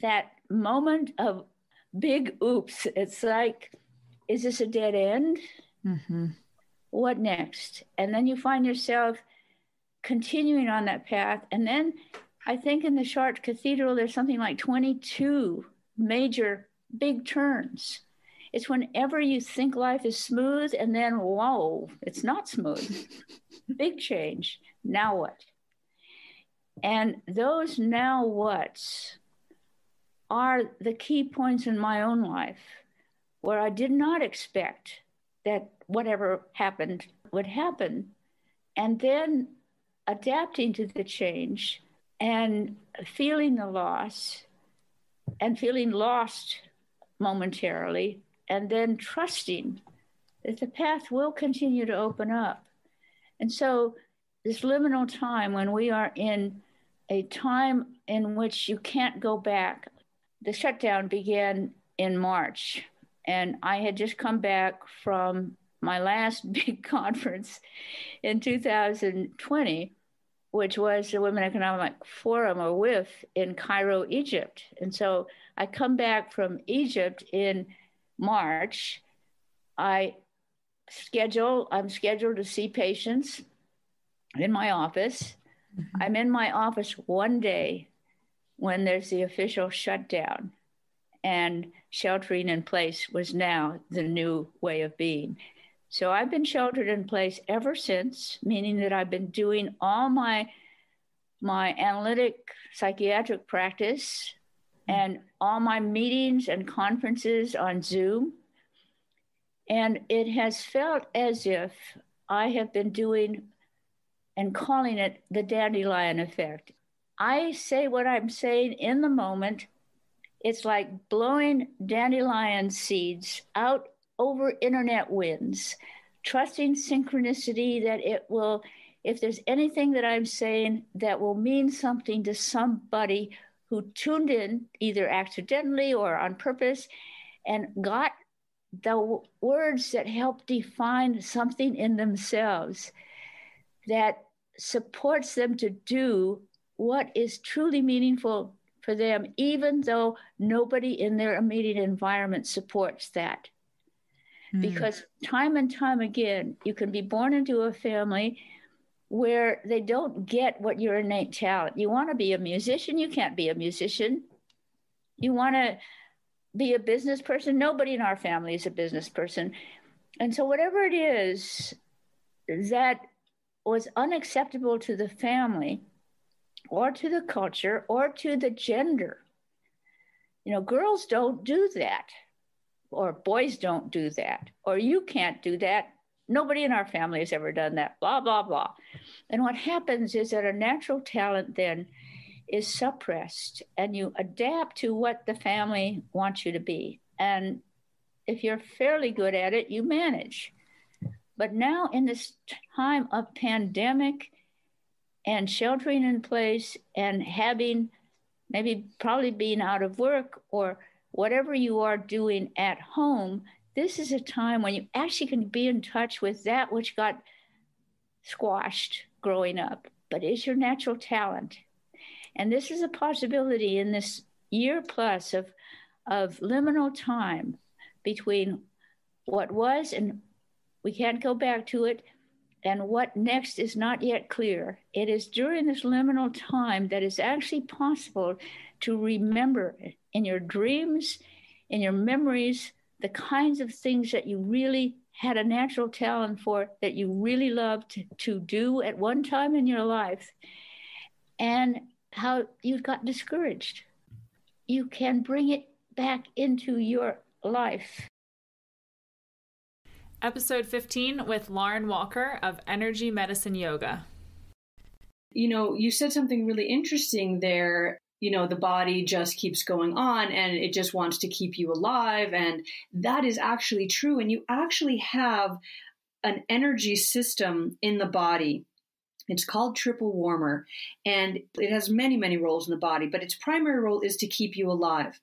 that moment of big oops. It's like, is this a dead end? Mm-hmm. What next? And then you find yourself continuing on that path. And then I think in the Chartres Cathedral, there's something like 22 major big turns. It's whenever you think life is smooth and then, whoa, it's not smooth. Big change. Now what? And those now what's are the key points in my own life where I did not expect that whatever happened would happen. And then adapting to the change and feeling the loss and feeling lost momentarily and then trusting that the path will continue to open up. And so, this liminal time when we are in a time in which you can't go back, the shutdown began in March. And I had just come back from my last big conference in 2020, which was the Women Economic Forum or WIF in Cairo, Egypt. And so I come back from Egypt in March, I schedule, I'm scheduled to see patients in my office. Mm-hmm. I'm in my office one day when there's the official shutdown, and sheltering in place was now the new way of being. So I've been sheltered in place ever since, meaning that I've been doing all my my analytic psychiatric practice Mm. and all my meetings and conferences on Zoom. And it has felt as if I have been doing and calling it the dandelion effect. I say what I'm saying in the moment. It's like blowing dandelion seeds out over internet winds, trusting synchronicity that it will, if there's anything that I'm saying that will mean something to somebody who tuned in either accidentally or on purpose and got the words that help define something in themselves that supports them to do what is truly meaningful for them, even though nobody in their immediate environment supports that. Mm. Because time and time again, you can be born into a family where they don't get what your innate talent. You want to be a musician, you can't be a musician. You want to be a business person, nobody in our family is a business person. And so, whatever it is that was unacceptable to the family or to the culture or to the gender, you know, girls don't do that. or boys don't do that, or you can't do that. Nobody in our family has ever done that, blah, blah, blah. And what happens is that a natural talent then is suppressed and you adapt to what the family wants you to be. And if you're fairly good at it, you manage. But now, in this time of pandemic and sheltering in place and having maybe probably being out of work or whatever you are doing at home, this is a time when you actually can be in touch with that which got squashed growing up, but is your natural talent. And this is a possibility in this year plus of, of liminal time between what was and we can't go back to it and what next is not yet clear. It is during this liminal time that it's actually possible to remember in your dreams, in your memories, the kinds of things that you really had a natural talent for, that you really loved to do at one time in your life, and how you got discouraged. You can bring it back into your life. Episode 15 with Lauren Walker of Energy Medicine Yoga. You know, you said something really interesting there. You know, the body just keeps going on and it just wants to keep you alive. And that is actually true. And you actually have an energy system in the body it's called triple warmer and it has many, many roles in the body, but its primary role is to keep you alive.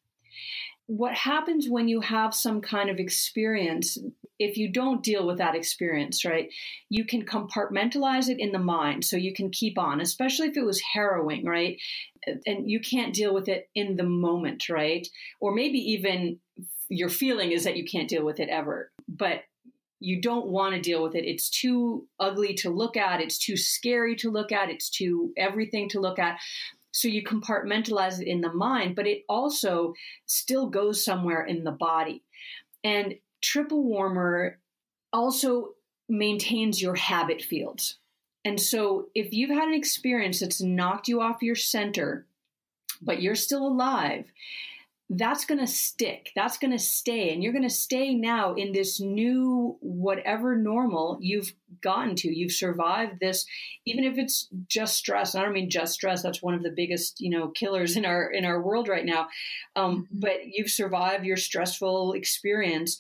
What happens when you have some kind of experience, if you don't deal with that experience, right, you can compartmentalize it in the mind so you can keep on, especially if it was harrowing, right? And you can't deal with it in the moment, right? Or maybe even your feeling is that you can't deal with it ever. But you don't want to deal with it. It's too ugly to look at. It's too scary to look at. It's too everything to look at. So you compartmentalize it in the mind, but it also still goes somewhere in the body. And triple warmer also maintains your habit fields. And so if you've had an experience that's knocked you off your center, but you're still alive, that's going to stick. That's going to stay. And you're going to stay now in this new, whatever normal you've gotten to. You've survived this, even if it's just stress. I don't mean just stress. That's one of the biggest, you know, killers in our, in our world right now. Um, mm-hmm. but you've survived your stressful experience.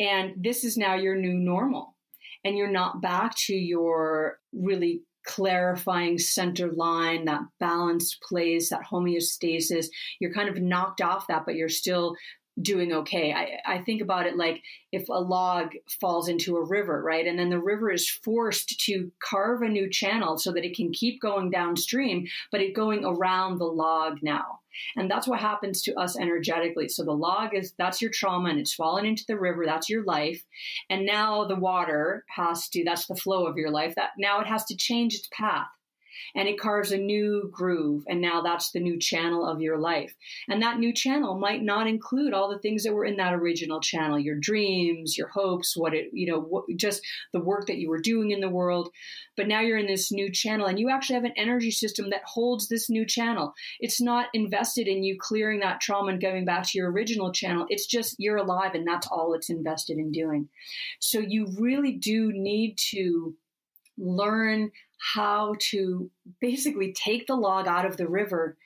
And this is now your new normal. And you're not back to your really clarifying center line, that balanced place, that homeostasis. You're kind of knocked off that, but you're still doing okay. I, I think about it like if a log falls into a river, right? And then the river is forced to carve a new channel so that it can keep going downstream, but it going around the log now. And that's what happens to us energetically. So the log is that's your trauma and it's fallen into the river, that's your life. And now the water has to, that's the flow of your life. That now it has to change its path and it carves a new groove. And now that's the new channel of your life. And that new channel might not include all the things that were in that original channel, your dreams, your hopes, what it, you know, what, just the work that you were doing in the world. But now you're in this new channel and you actually have an energy system that holds this new channel. It's not invested in you clearing that trauma and going back to your original channel. It's just you're alive and that's all it's invested in doing. So you really do need to learn how to basically take the log out of the river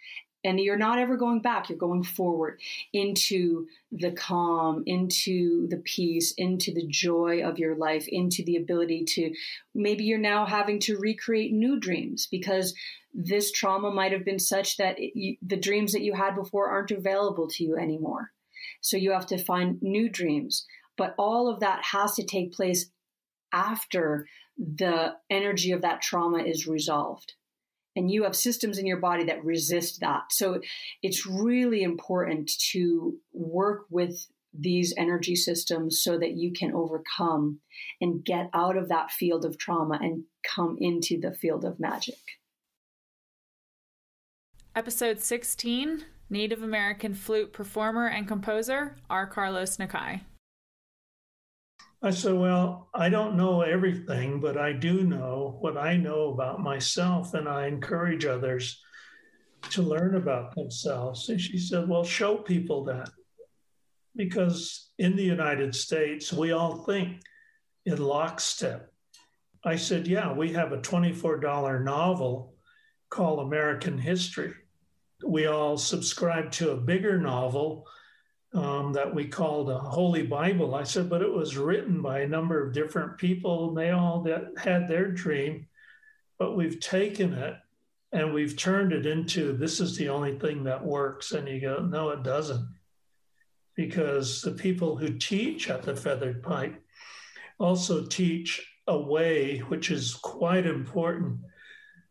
and you're not ever going back you're going forward into the calm into the peace into the joy of your life into the ability to maybe you're now having to recreate new dreams because this trauma might have been such that it, the dreams that you had before aren't available to you anymore. So you have to find new dreams. But all of that has to take place after the energy of that trauma is resolved. And you have systems in your body that resist that. So it's really important to work with these energy systems so that you can overcome and get out of that field of trauma and come into the field of magic. Episode 16 Native American flute performer and composer R. Carlos Nakai. I said, Well, I don't know everything, but I do know what I know about myself, and I encourage others to learn about themselves. And she said, Well, show people that. because in the United States, we all think in lockstep. I said, Yeah, we have a $24 novel called American History. We all subscribe to a bigger novel um, that we called a Holy Bible. I said, but it was written by a number of different people, and they all had their dream. But we've taken it and we've turned it into this is the only thing that works. And you go, no, it doesn't. Because the people who teach at the Feathered Pipe also teach a way, which is quite important,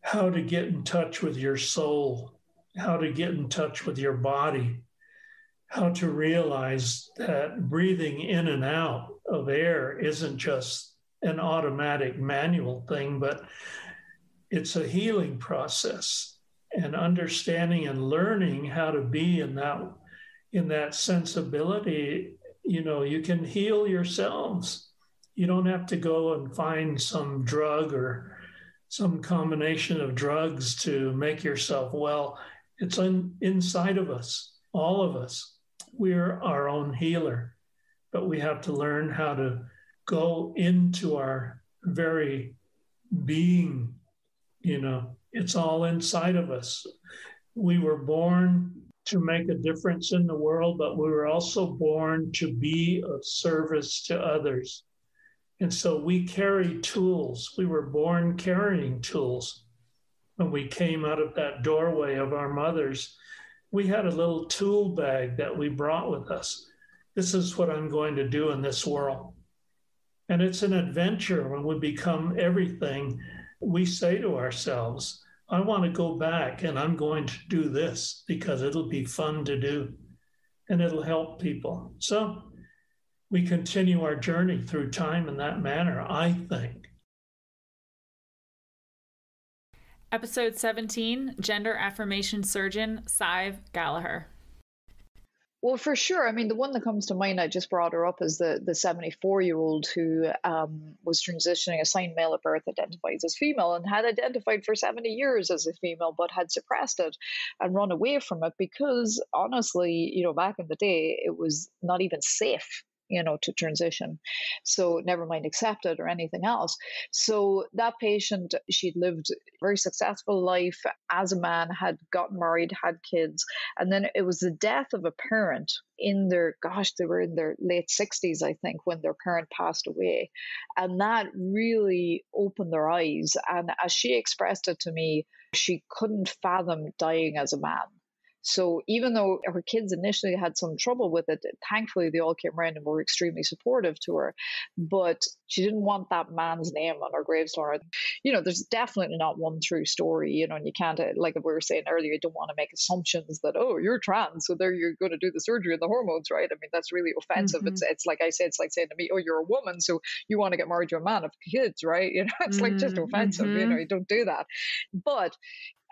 how to get in touch with your soul, how to get in touch with your body, how to realize that breathing in and out of air isn't just an automatic manual thing, but it's a healing process and understanding and learning how to be in that in that sensibility. You know you can heal yourselves. You don't have to go and find some drug or some combination of drugs to make yourself well. It's in, inside of us all of us we're our own healer but we have to learn how to go into our very being you know, it's all inside of us. We were born to make a difference in the world, but we were also born to be of service to others. And so we carry tools. We were born carrying tools. When we came out of that doorway of our mothers, we had a little tool bag that we brought with us. This is what I'm going to do in this world. And it's an adventure when we become everything we say to ourselves, I want to go back and I'm going to do this because it'll be fun to do and it'll help people. So we continue our journey through time in that manner, I think. Episode 17 Gender Affirmation Surgeon, Sive Gallagher. Well, for sure. I mean, the one that comes to mind, I just brought her up, is the the 74 year old who um, was transitioning, assigned male at birth, identifies as female, and had identified for 70 years as a female, but had suppressed it and run away from it because, honestly, you know, back in the day, it was not even safe you know, to transition. So never mind accepted or anything else. So that patient, she'd lived a very successful life as a man, had gotten married, had kids, and then it was the death of a parent in their gosh, they were in their late 60s, I think, when their parent passed away. And that really opened their eyes. And as she expressed it to me, she couldn't fathom dying as a man so even though her kids initially had some trouble with it, thankfully they all came around and were extremely supportive to her. But she didn't want that man's name on her gravestone. You know, there's definitely not one true story, you know, and you can't, uh, like we were saying earlier, you don't want to make assumptions that, oh, you're trans, so there you're going to do the surgery and the hormones, right? I mean, that's really offensive. Mm-hmm. It's, it's like I said, it's like saying to me, oh, you're a woman, so you want to get married to a man of kids, right? You know, it's mm-hmm. like just mm-hmm. offensive, mm-hmm. you know, you don't do that. But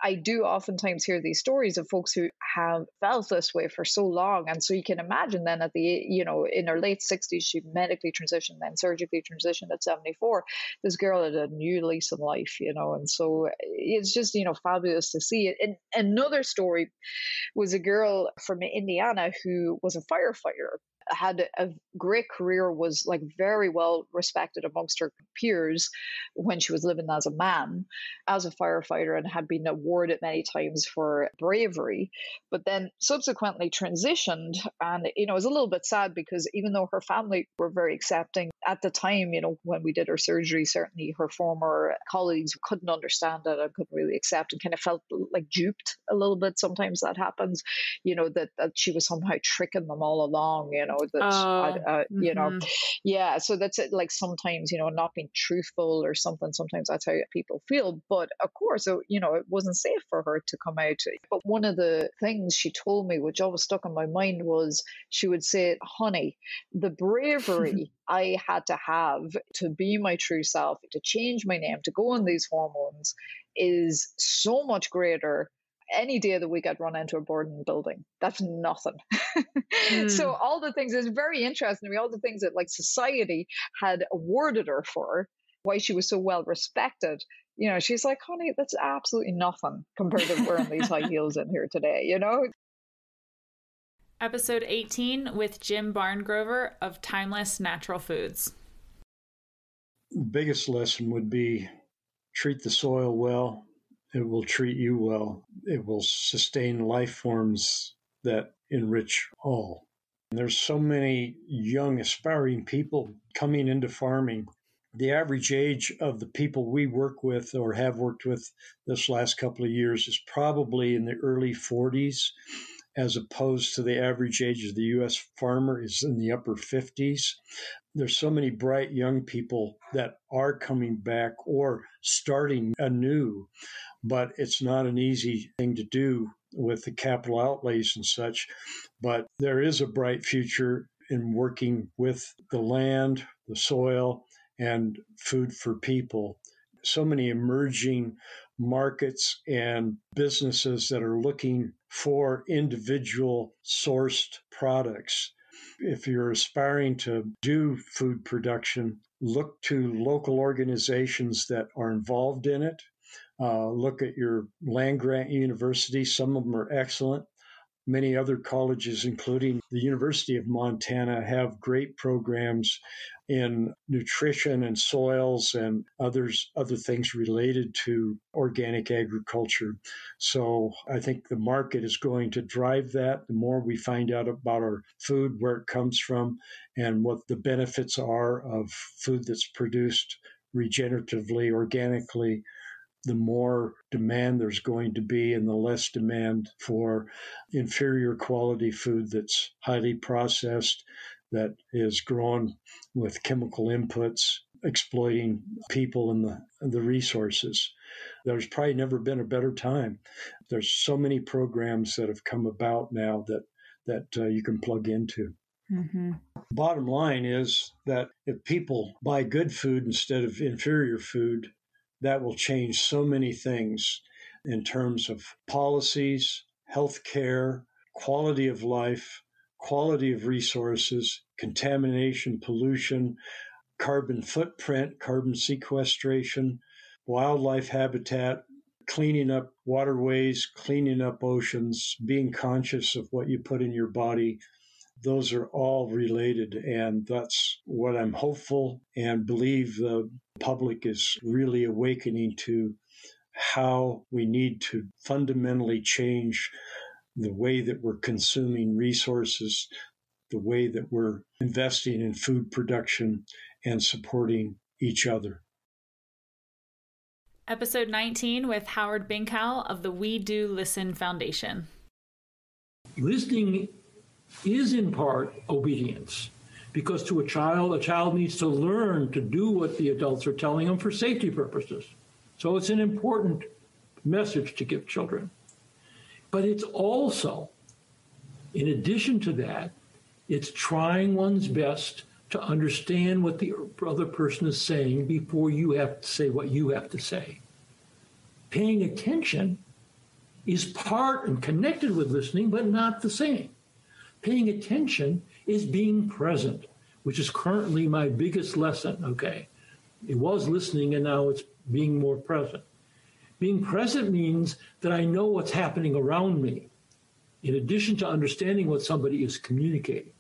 I do oftentimes hear these stories of folks who have felt this way for so long. And so you can imagine then at the, you know, in her late 60s, she medically transitioned, then surgically transitioned at 74. This girl had a new lease of life, you know, and so eh, it's just, you know, fabulous to see it. And another story was a girl from Indiana who was a firefighter had a great career, was like very well respected amongst her peers when she was living as a man, as a firefighter, and had been awarded many times for bravery. But then subsequently transitioned, and you know, it was a little bit sad because even though her family were very accepting at the time, you know, when we did her surgery, certainly her former colleagues couldn't understand it and couldn't really accept and kind of felt like duped a little bit. Sometimes that happens, you know, that, that she was somehow tricking them all along, you know, that, uh, uh, you mm-hmm. know, yeah. So that's it, like sometimes, you know, not being truthful or something. Sometimes that's how people feel. But of course, you know, it wasn't safe for her to come out. But one of the things she told me, which always stuck in my mind, was she would say, honey, the bravery I had to have to be my true self, to change my name, to go on these hormones is so much greater any day of the week I'd run into a burning building. That's nothing. mm. So all the things is very interesting to me. All the things that like society had awarded her for, why she was so well respected. You know, she's like, honey, that's absolutely nothing compared to wearing these high heels in here today. You know, Episode 18 with Jim Barngrover of Timeless Natural Foods. The biggest lesson would be treat the soil well. It will treat you well. It will sustain life forms that enrich all. There's so many young, aspiring people coming into farming. The average age of the people we work with or have worked with this last couple of years is probably in the early 40s, as opposed to the average age of the U.S. farmer is in the upper 50s. There's so many bright young people that are coming back or starting anew, but it's not an easy thing to do with the capital outlays and such. But there is a bright future in working with the land, the soil, and food for people. So many emerging markets and businesses that are looking for individual sourced products. If you're aspiring to do food production, look to local organizations that are involved in it uh, look at your land grant universities. Some of them are excellent. Many other colleges, including the University of Montana, have great programs in nutrition and soils and others other things related to organic agriculture. So I think the market is going to drive that. The more we find out about our food, where it comes from, and what the benefits are of food that's produced regeneratively, organically, the more demand there's going to be and the less demand for inferior quality food that's highly processed, that is grown with chemical inputs, exploiting people and the, the resources. There's probably never been a better time. There's so many programs that have come about now that that uh, you can plug into. Mm-hmm. Bottom line is that if people buy good food instead of inferior food, that will change so many things in terms of policies, health care, quality of life, quality of resources, contamination, pollution, carbon footprint, carbon sequestration, wildlife habitat, cleaning up waterways, cleaning up oceans, being conscious of what you put in your body. Those are all related, and that's what I'm hopeful and believe the public is really awakening to how we need to fundamentally change the way that we're consuming resources, the way that we're investing in food production and supporting each other. Episode 19 with Howard Binkow of the We Do Listen Foundation. Listening is in part obedience because to a child, a child needs to learn to do what the adults are telling them for safety purposes. So it's an important message to give children. But it's also, in addition to that, it's trying one's best to understand what the other person is saying before you have to say what you have to say. Paying attention is part and connected with listening, but not the same. Paying attention is being present, which is currently my biggest lesson. Okay. It was listening and now it's being more present. Being present means that I know what's happening around me, in addition to understanding what somebody is communicating.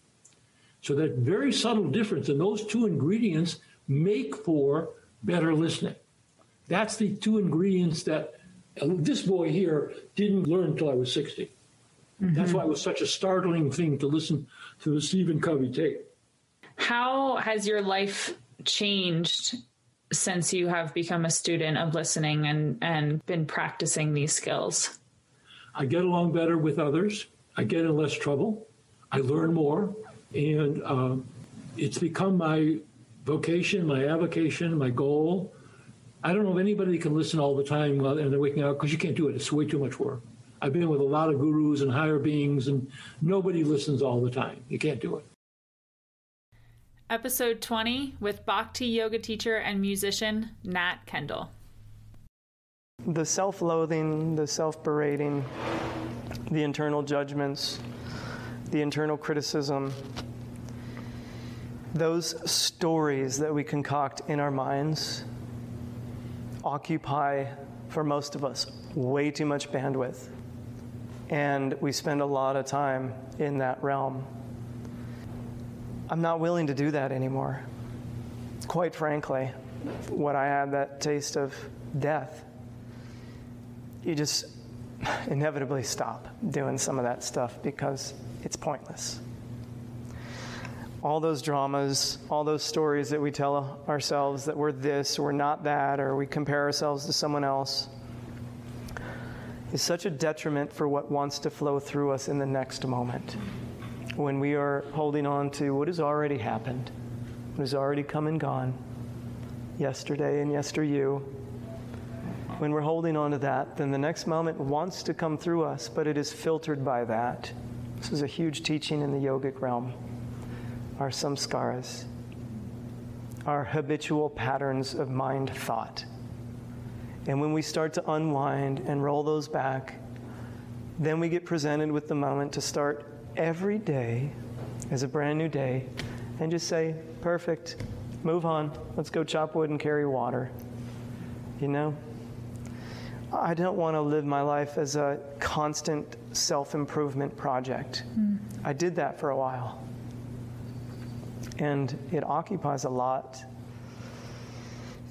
So that very subtle difference in those two ingredients make for better listening. That's the two ingredients that uh, this boy here didn't learn until I was 60. Mm-hmm. That's why it was such a startling thing to listen to the Stephen Covey tape. How has your life changed since you have become a student of listening and, and been practicing these skills? I get along better with others. I get in less trouble. I learn more. And uh, it's become my vocation, my avocation, my goal. I don't know if anybody can listen all the time while and they're waking up because you can't do it. It's way too much work. I've been with a lot of gurus and higher beings, and nobody listens all the time. You can't do it. Episode 20 with Bhakti yoga teacher and musician Nat Kendall. The self loathing, the self berating, the internal judgments, the internal criticism, those stories that we concoct in our minds occupy, for most of us, way too much bandwidth And we spend a lot of time in that realm. I'm not willing to do that anymore. Quite frankly, when I had that taste of death, you just inevitably stop doing some of that stuff because it's pointless. All those dramas, all those stories that we tell ourselves that we're this, we're not that, or we compare ourselves to someone else, is such a detriment for what wants to flow through us in the next moment. When we are holding on to what has already happened, what has already come and gone, yesterday and yester you, when we're holding on to that, then the next moment wants to come through us, but it is filtered by that. This is a huge teaching in the yogic realm. Our samskaras, our habitual patterns of mind thought. And when we start to unwind and roll those back, then we get presented with the moment to start every day as a brand new day and just say, perfect, move on, let's go chop wood and carry water. You know? I don't want to live my life as a constant self improvement project. Mm. I did that for a while. And it occupies a lot.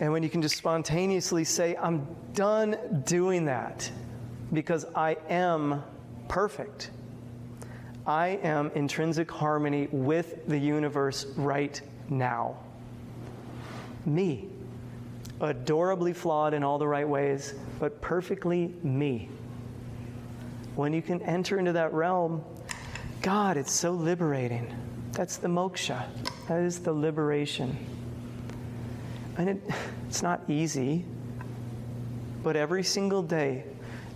And when you can just spontaneously say, I'm done doing that because I am perfect, I am intrinsic harmony with the universe right now. Me adorably flawed in all the right ways, but perfectly me. When you can enter into that realm, God, it's so liberating. That's the moksha. That is the liberation. And it, it's not easy, but every single day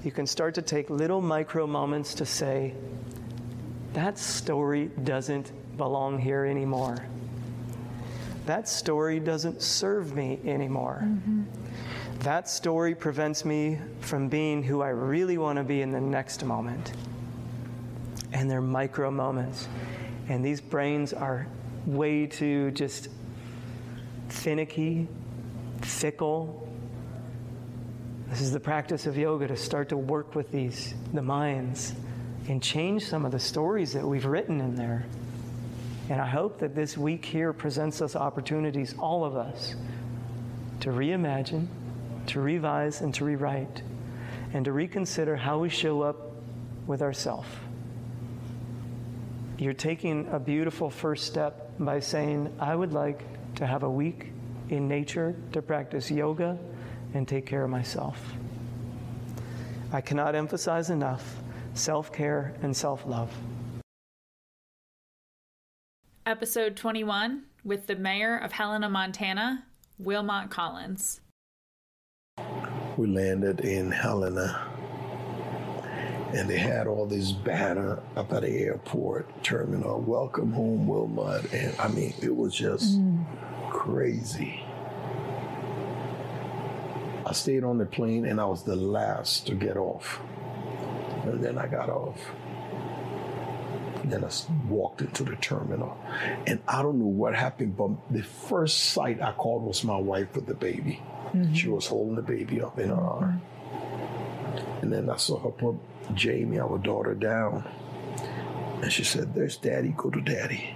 you can start to take little micro moments to say, that story doesn't belong here anymore that story doesn't serve me anymore. Mm-hmm. That story prevents me from being who I really want to be in the next moment. And they're micro moments. And these brains are way too just finicky, fickle. This is the practice of yoga to start to work with these, the minds, and change some of the stories that we've written in there. And I hope that this week here presents us opportunities, all of us, to reimagine, to revise, and to rewrite, and to reconsider how we show up with ourselves. You're taking a beautiful first step by saying, I would like to have a week in nature to practice yoga and take care of myself. I cannot emphasize enough self care and self love episode 21 with the mayor of Helena, Montana, Wilmot Collins. We landed in Helena and they had all this banner up at the airport terminal welcome home wilmot and i mean it was just mm. crazy i stayed on the plane and i was the last to get off and then i got off then I walked into the terminal. And I don't know what happened, but the first sight I called was my wife with the baby. Mm-hmm. She was holding the baby up in her arm. And then I saw her put Jamie, our daughter, down. And she said, There's daddy, go to daddy.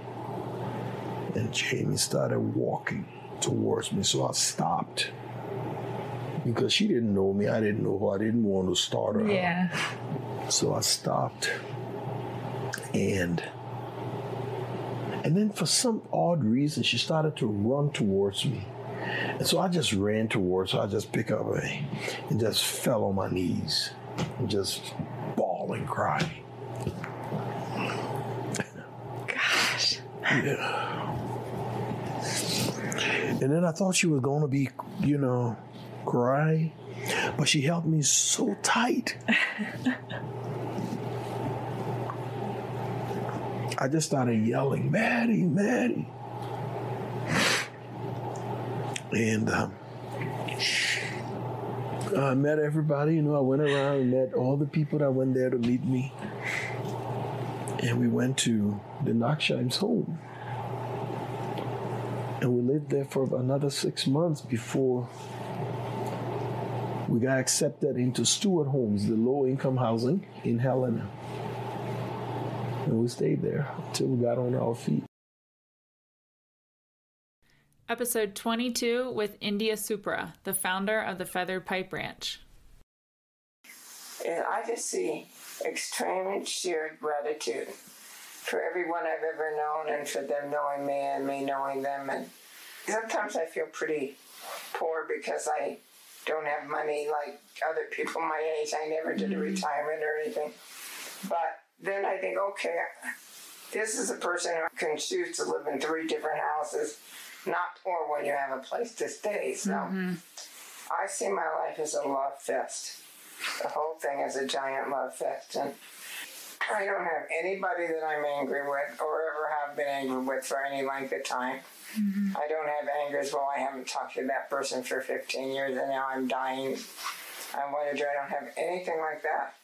And Jamie started walking towards me, so I stopped. Because she didn't know me, I didn't know her, I didn't want to start her. Yeah. So I stopped and and then for some odd reason she started to run towards me and so i just ran towards her i just picked up her and just fell on my knees just bawl and cry gosh. Yeah. And then i thought she was going to be you know cry but she held me so tight. I just started yelling, Maddie, Maddie. And um, I met everybody, you know, I went around and met all the people that went there to meet me. And we went to the Nachsheim's home. And we lived there for another six months before We got accepted into Stewart Homes, the low income housing in Helena. And we stayed there until we got on our feet. Episode 22 with India Supera, the founder of the Feathered Pipe Ranch. And I just see extreme sheer gratitude for everyone I've ever known and for them knowing me and me knowing them. And sometimes I feel pretty poor because I don't have money like other people my age. I never did a Mm-hmm. retirement or anything. But then I think, okay, this is a person who can choose to live in three different houses, not poor when you have a place to stay. So Mm-hmm. I see my life as a love fest. The whole thing is a giant love fest. And I don't have anybody that I'm angry with or ever have been angry with for any length of time. I don't have angers. Well, I haven't talked to that person for 15 years and now I'm dying. I wonder, do I don't have anything like that?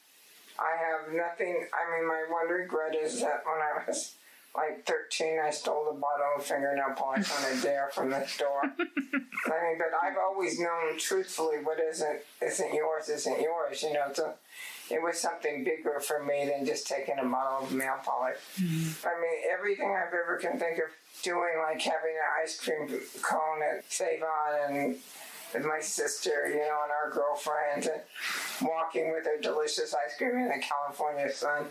I have nothing. I mean, my one regret is that when I was like 13, I stole the bottle of fingernail polish on a dare from the store. I mean, but I've always known truthfully what isn't isn't yours isn't yours. You know, so it was something bigger for me than just taking a bottle of nail polish. Mm-hmm. I mean, everything I've ever can think of doing, like having an ice cream cone at Sav-On and with my sister, you know, and our girlfriends, and walking with her delicious ice cream in the California sun.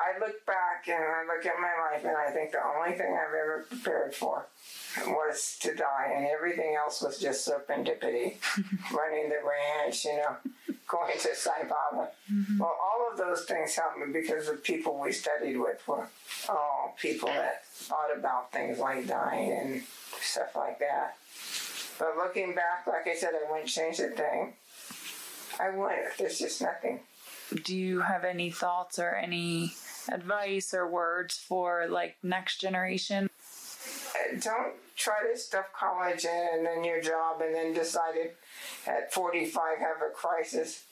I look back and I look at my life, and I think the only thing I've ever prepared for was to die, and everything else was just serendipity. Running the ranch, you know, going to Sai Baba. Mm-hmm. Well, all of those things helped me because the people we studied with were all people that thought about things like dying and stuff like that. But looking back, like I said, I wouldn't change a thing. I wouldn't. There's just nothing. Do you have any thoughts or any advice or words for like next generation? Don't try to stuff college in and then your job and then decide at 45 have a crisis.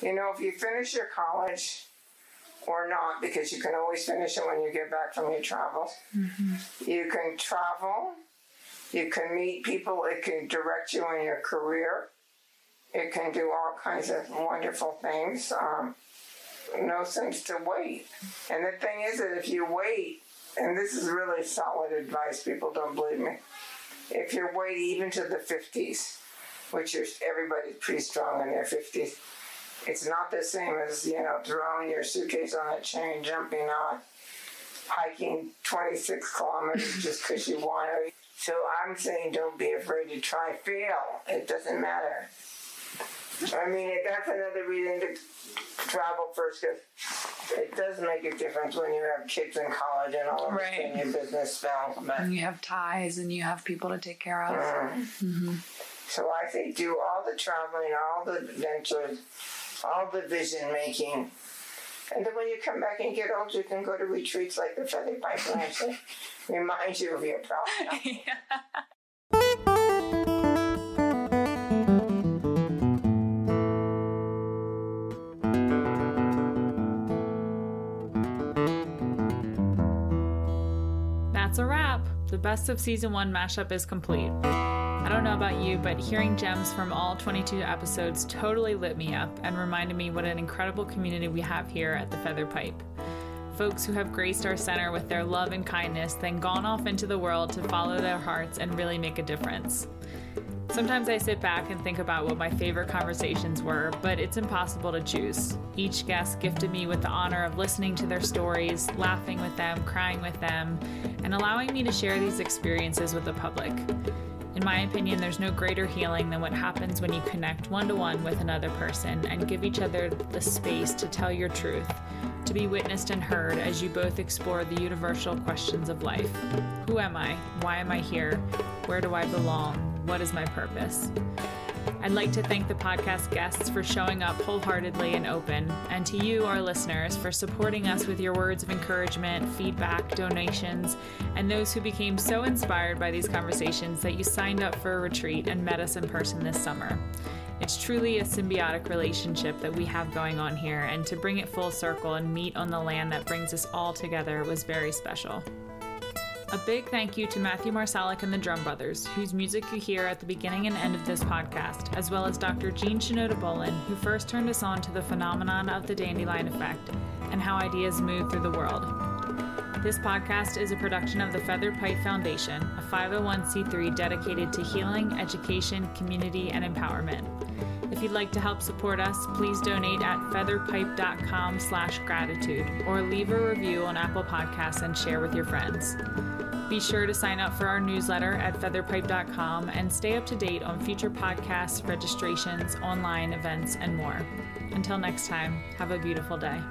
You know, if you finish your college or not, because you can always finish it when you get back from your travels, you can travel, you can meet people, it can direct you in your career, it can do all kinds of wonderful things. Um, no sense to wait. And the thing is that if you wait, and this is really solid advice, people don't believe me. If you wait even to the 50s, which is everybody's pretty strong in their 50s, it's not the same as, you know, throwing your suitcase on a chain, jumping on, hiking 26 kilometers just because you want to. So I'm saying don't be afraid to try. Fail. It doesn't matter. I mean, that's another reason to travel first because it does make a difference when you have kids in college and all of Right. sudden your business. But And you have ties and you have people to take care of. Mm. Mm-hmm. So I say do all the traveling, all the adventures, all the vision making. And then when you come back and get old, you can go to retreats like the Feathered Pipe Ranch and remind you of your problem. That's The best of season one mashup is complete. I don't know about you, but hearing gems from all 22 episodes totally lit me up and reminded me what an incredible community we have here at the Feathered Pipe. Folks who have graced our center with their love and kindness, then gone off into the world to follow their hearts and really make a difference. Sometimes I sit back and think about what my favorite conversations were, but it's impossible to choose. Each guest gifted me with the honor of listening to their stories, laughing with them, crying with them, and allowing me to share these experiences with the public. In my opinion, there's no greater healing than what happens when you connect one to one with another person and give each other the space to tell your truth, to be witnessed and heard as you both explore the universal questions of life. Who am I? Why am I here? Where do I belong? What is my purpose? I'd like to thank the podcast guests for showing up wholeheartedly and open, and to you, our listeners, for supporting us with your words of encouragement, feedback, donations, and those who became so inspired by these conversations that you signed up for a retreat and met us in person this summer. It's truly a symbiotic relationship that we have going on here, and to bring it full circle and meet on the land that brings us all together was very special. A big thank you to Matthew Marsolek and the Drum Brothers, whose music you hear at the beginning and end of this podcast, as well as Dr. Jean Shinoda Bolen, who first turned us on to the phenomenon of the dandelion effect and how ideas move through the world. This podcast is a production of the Feathered Pipe Foundation, a 501c3 dedicated to healing, education, community, and empowerment. If you'd like to help support us, please donate at featheredpipe.com slash gratitude or leave a review on Apple Podcasts and share with your friends. Be sure to sign up for our newsletter at featheredpipe.com and stay up to date on future podcasts, registrations, online events, and more. Until next time, have a beautiful day.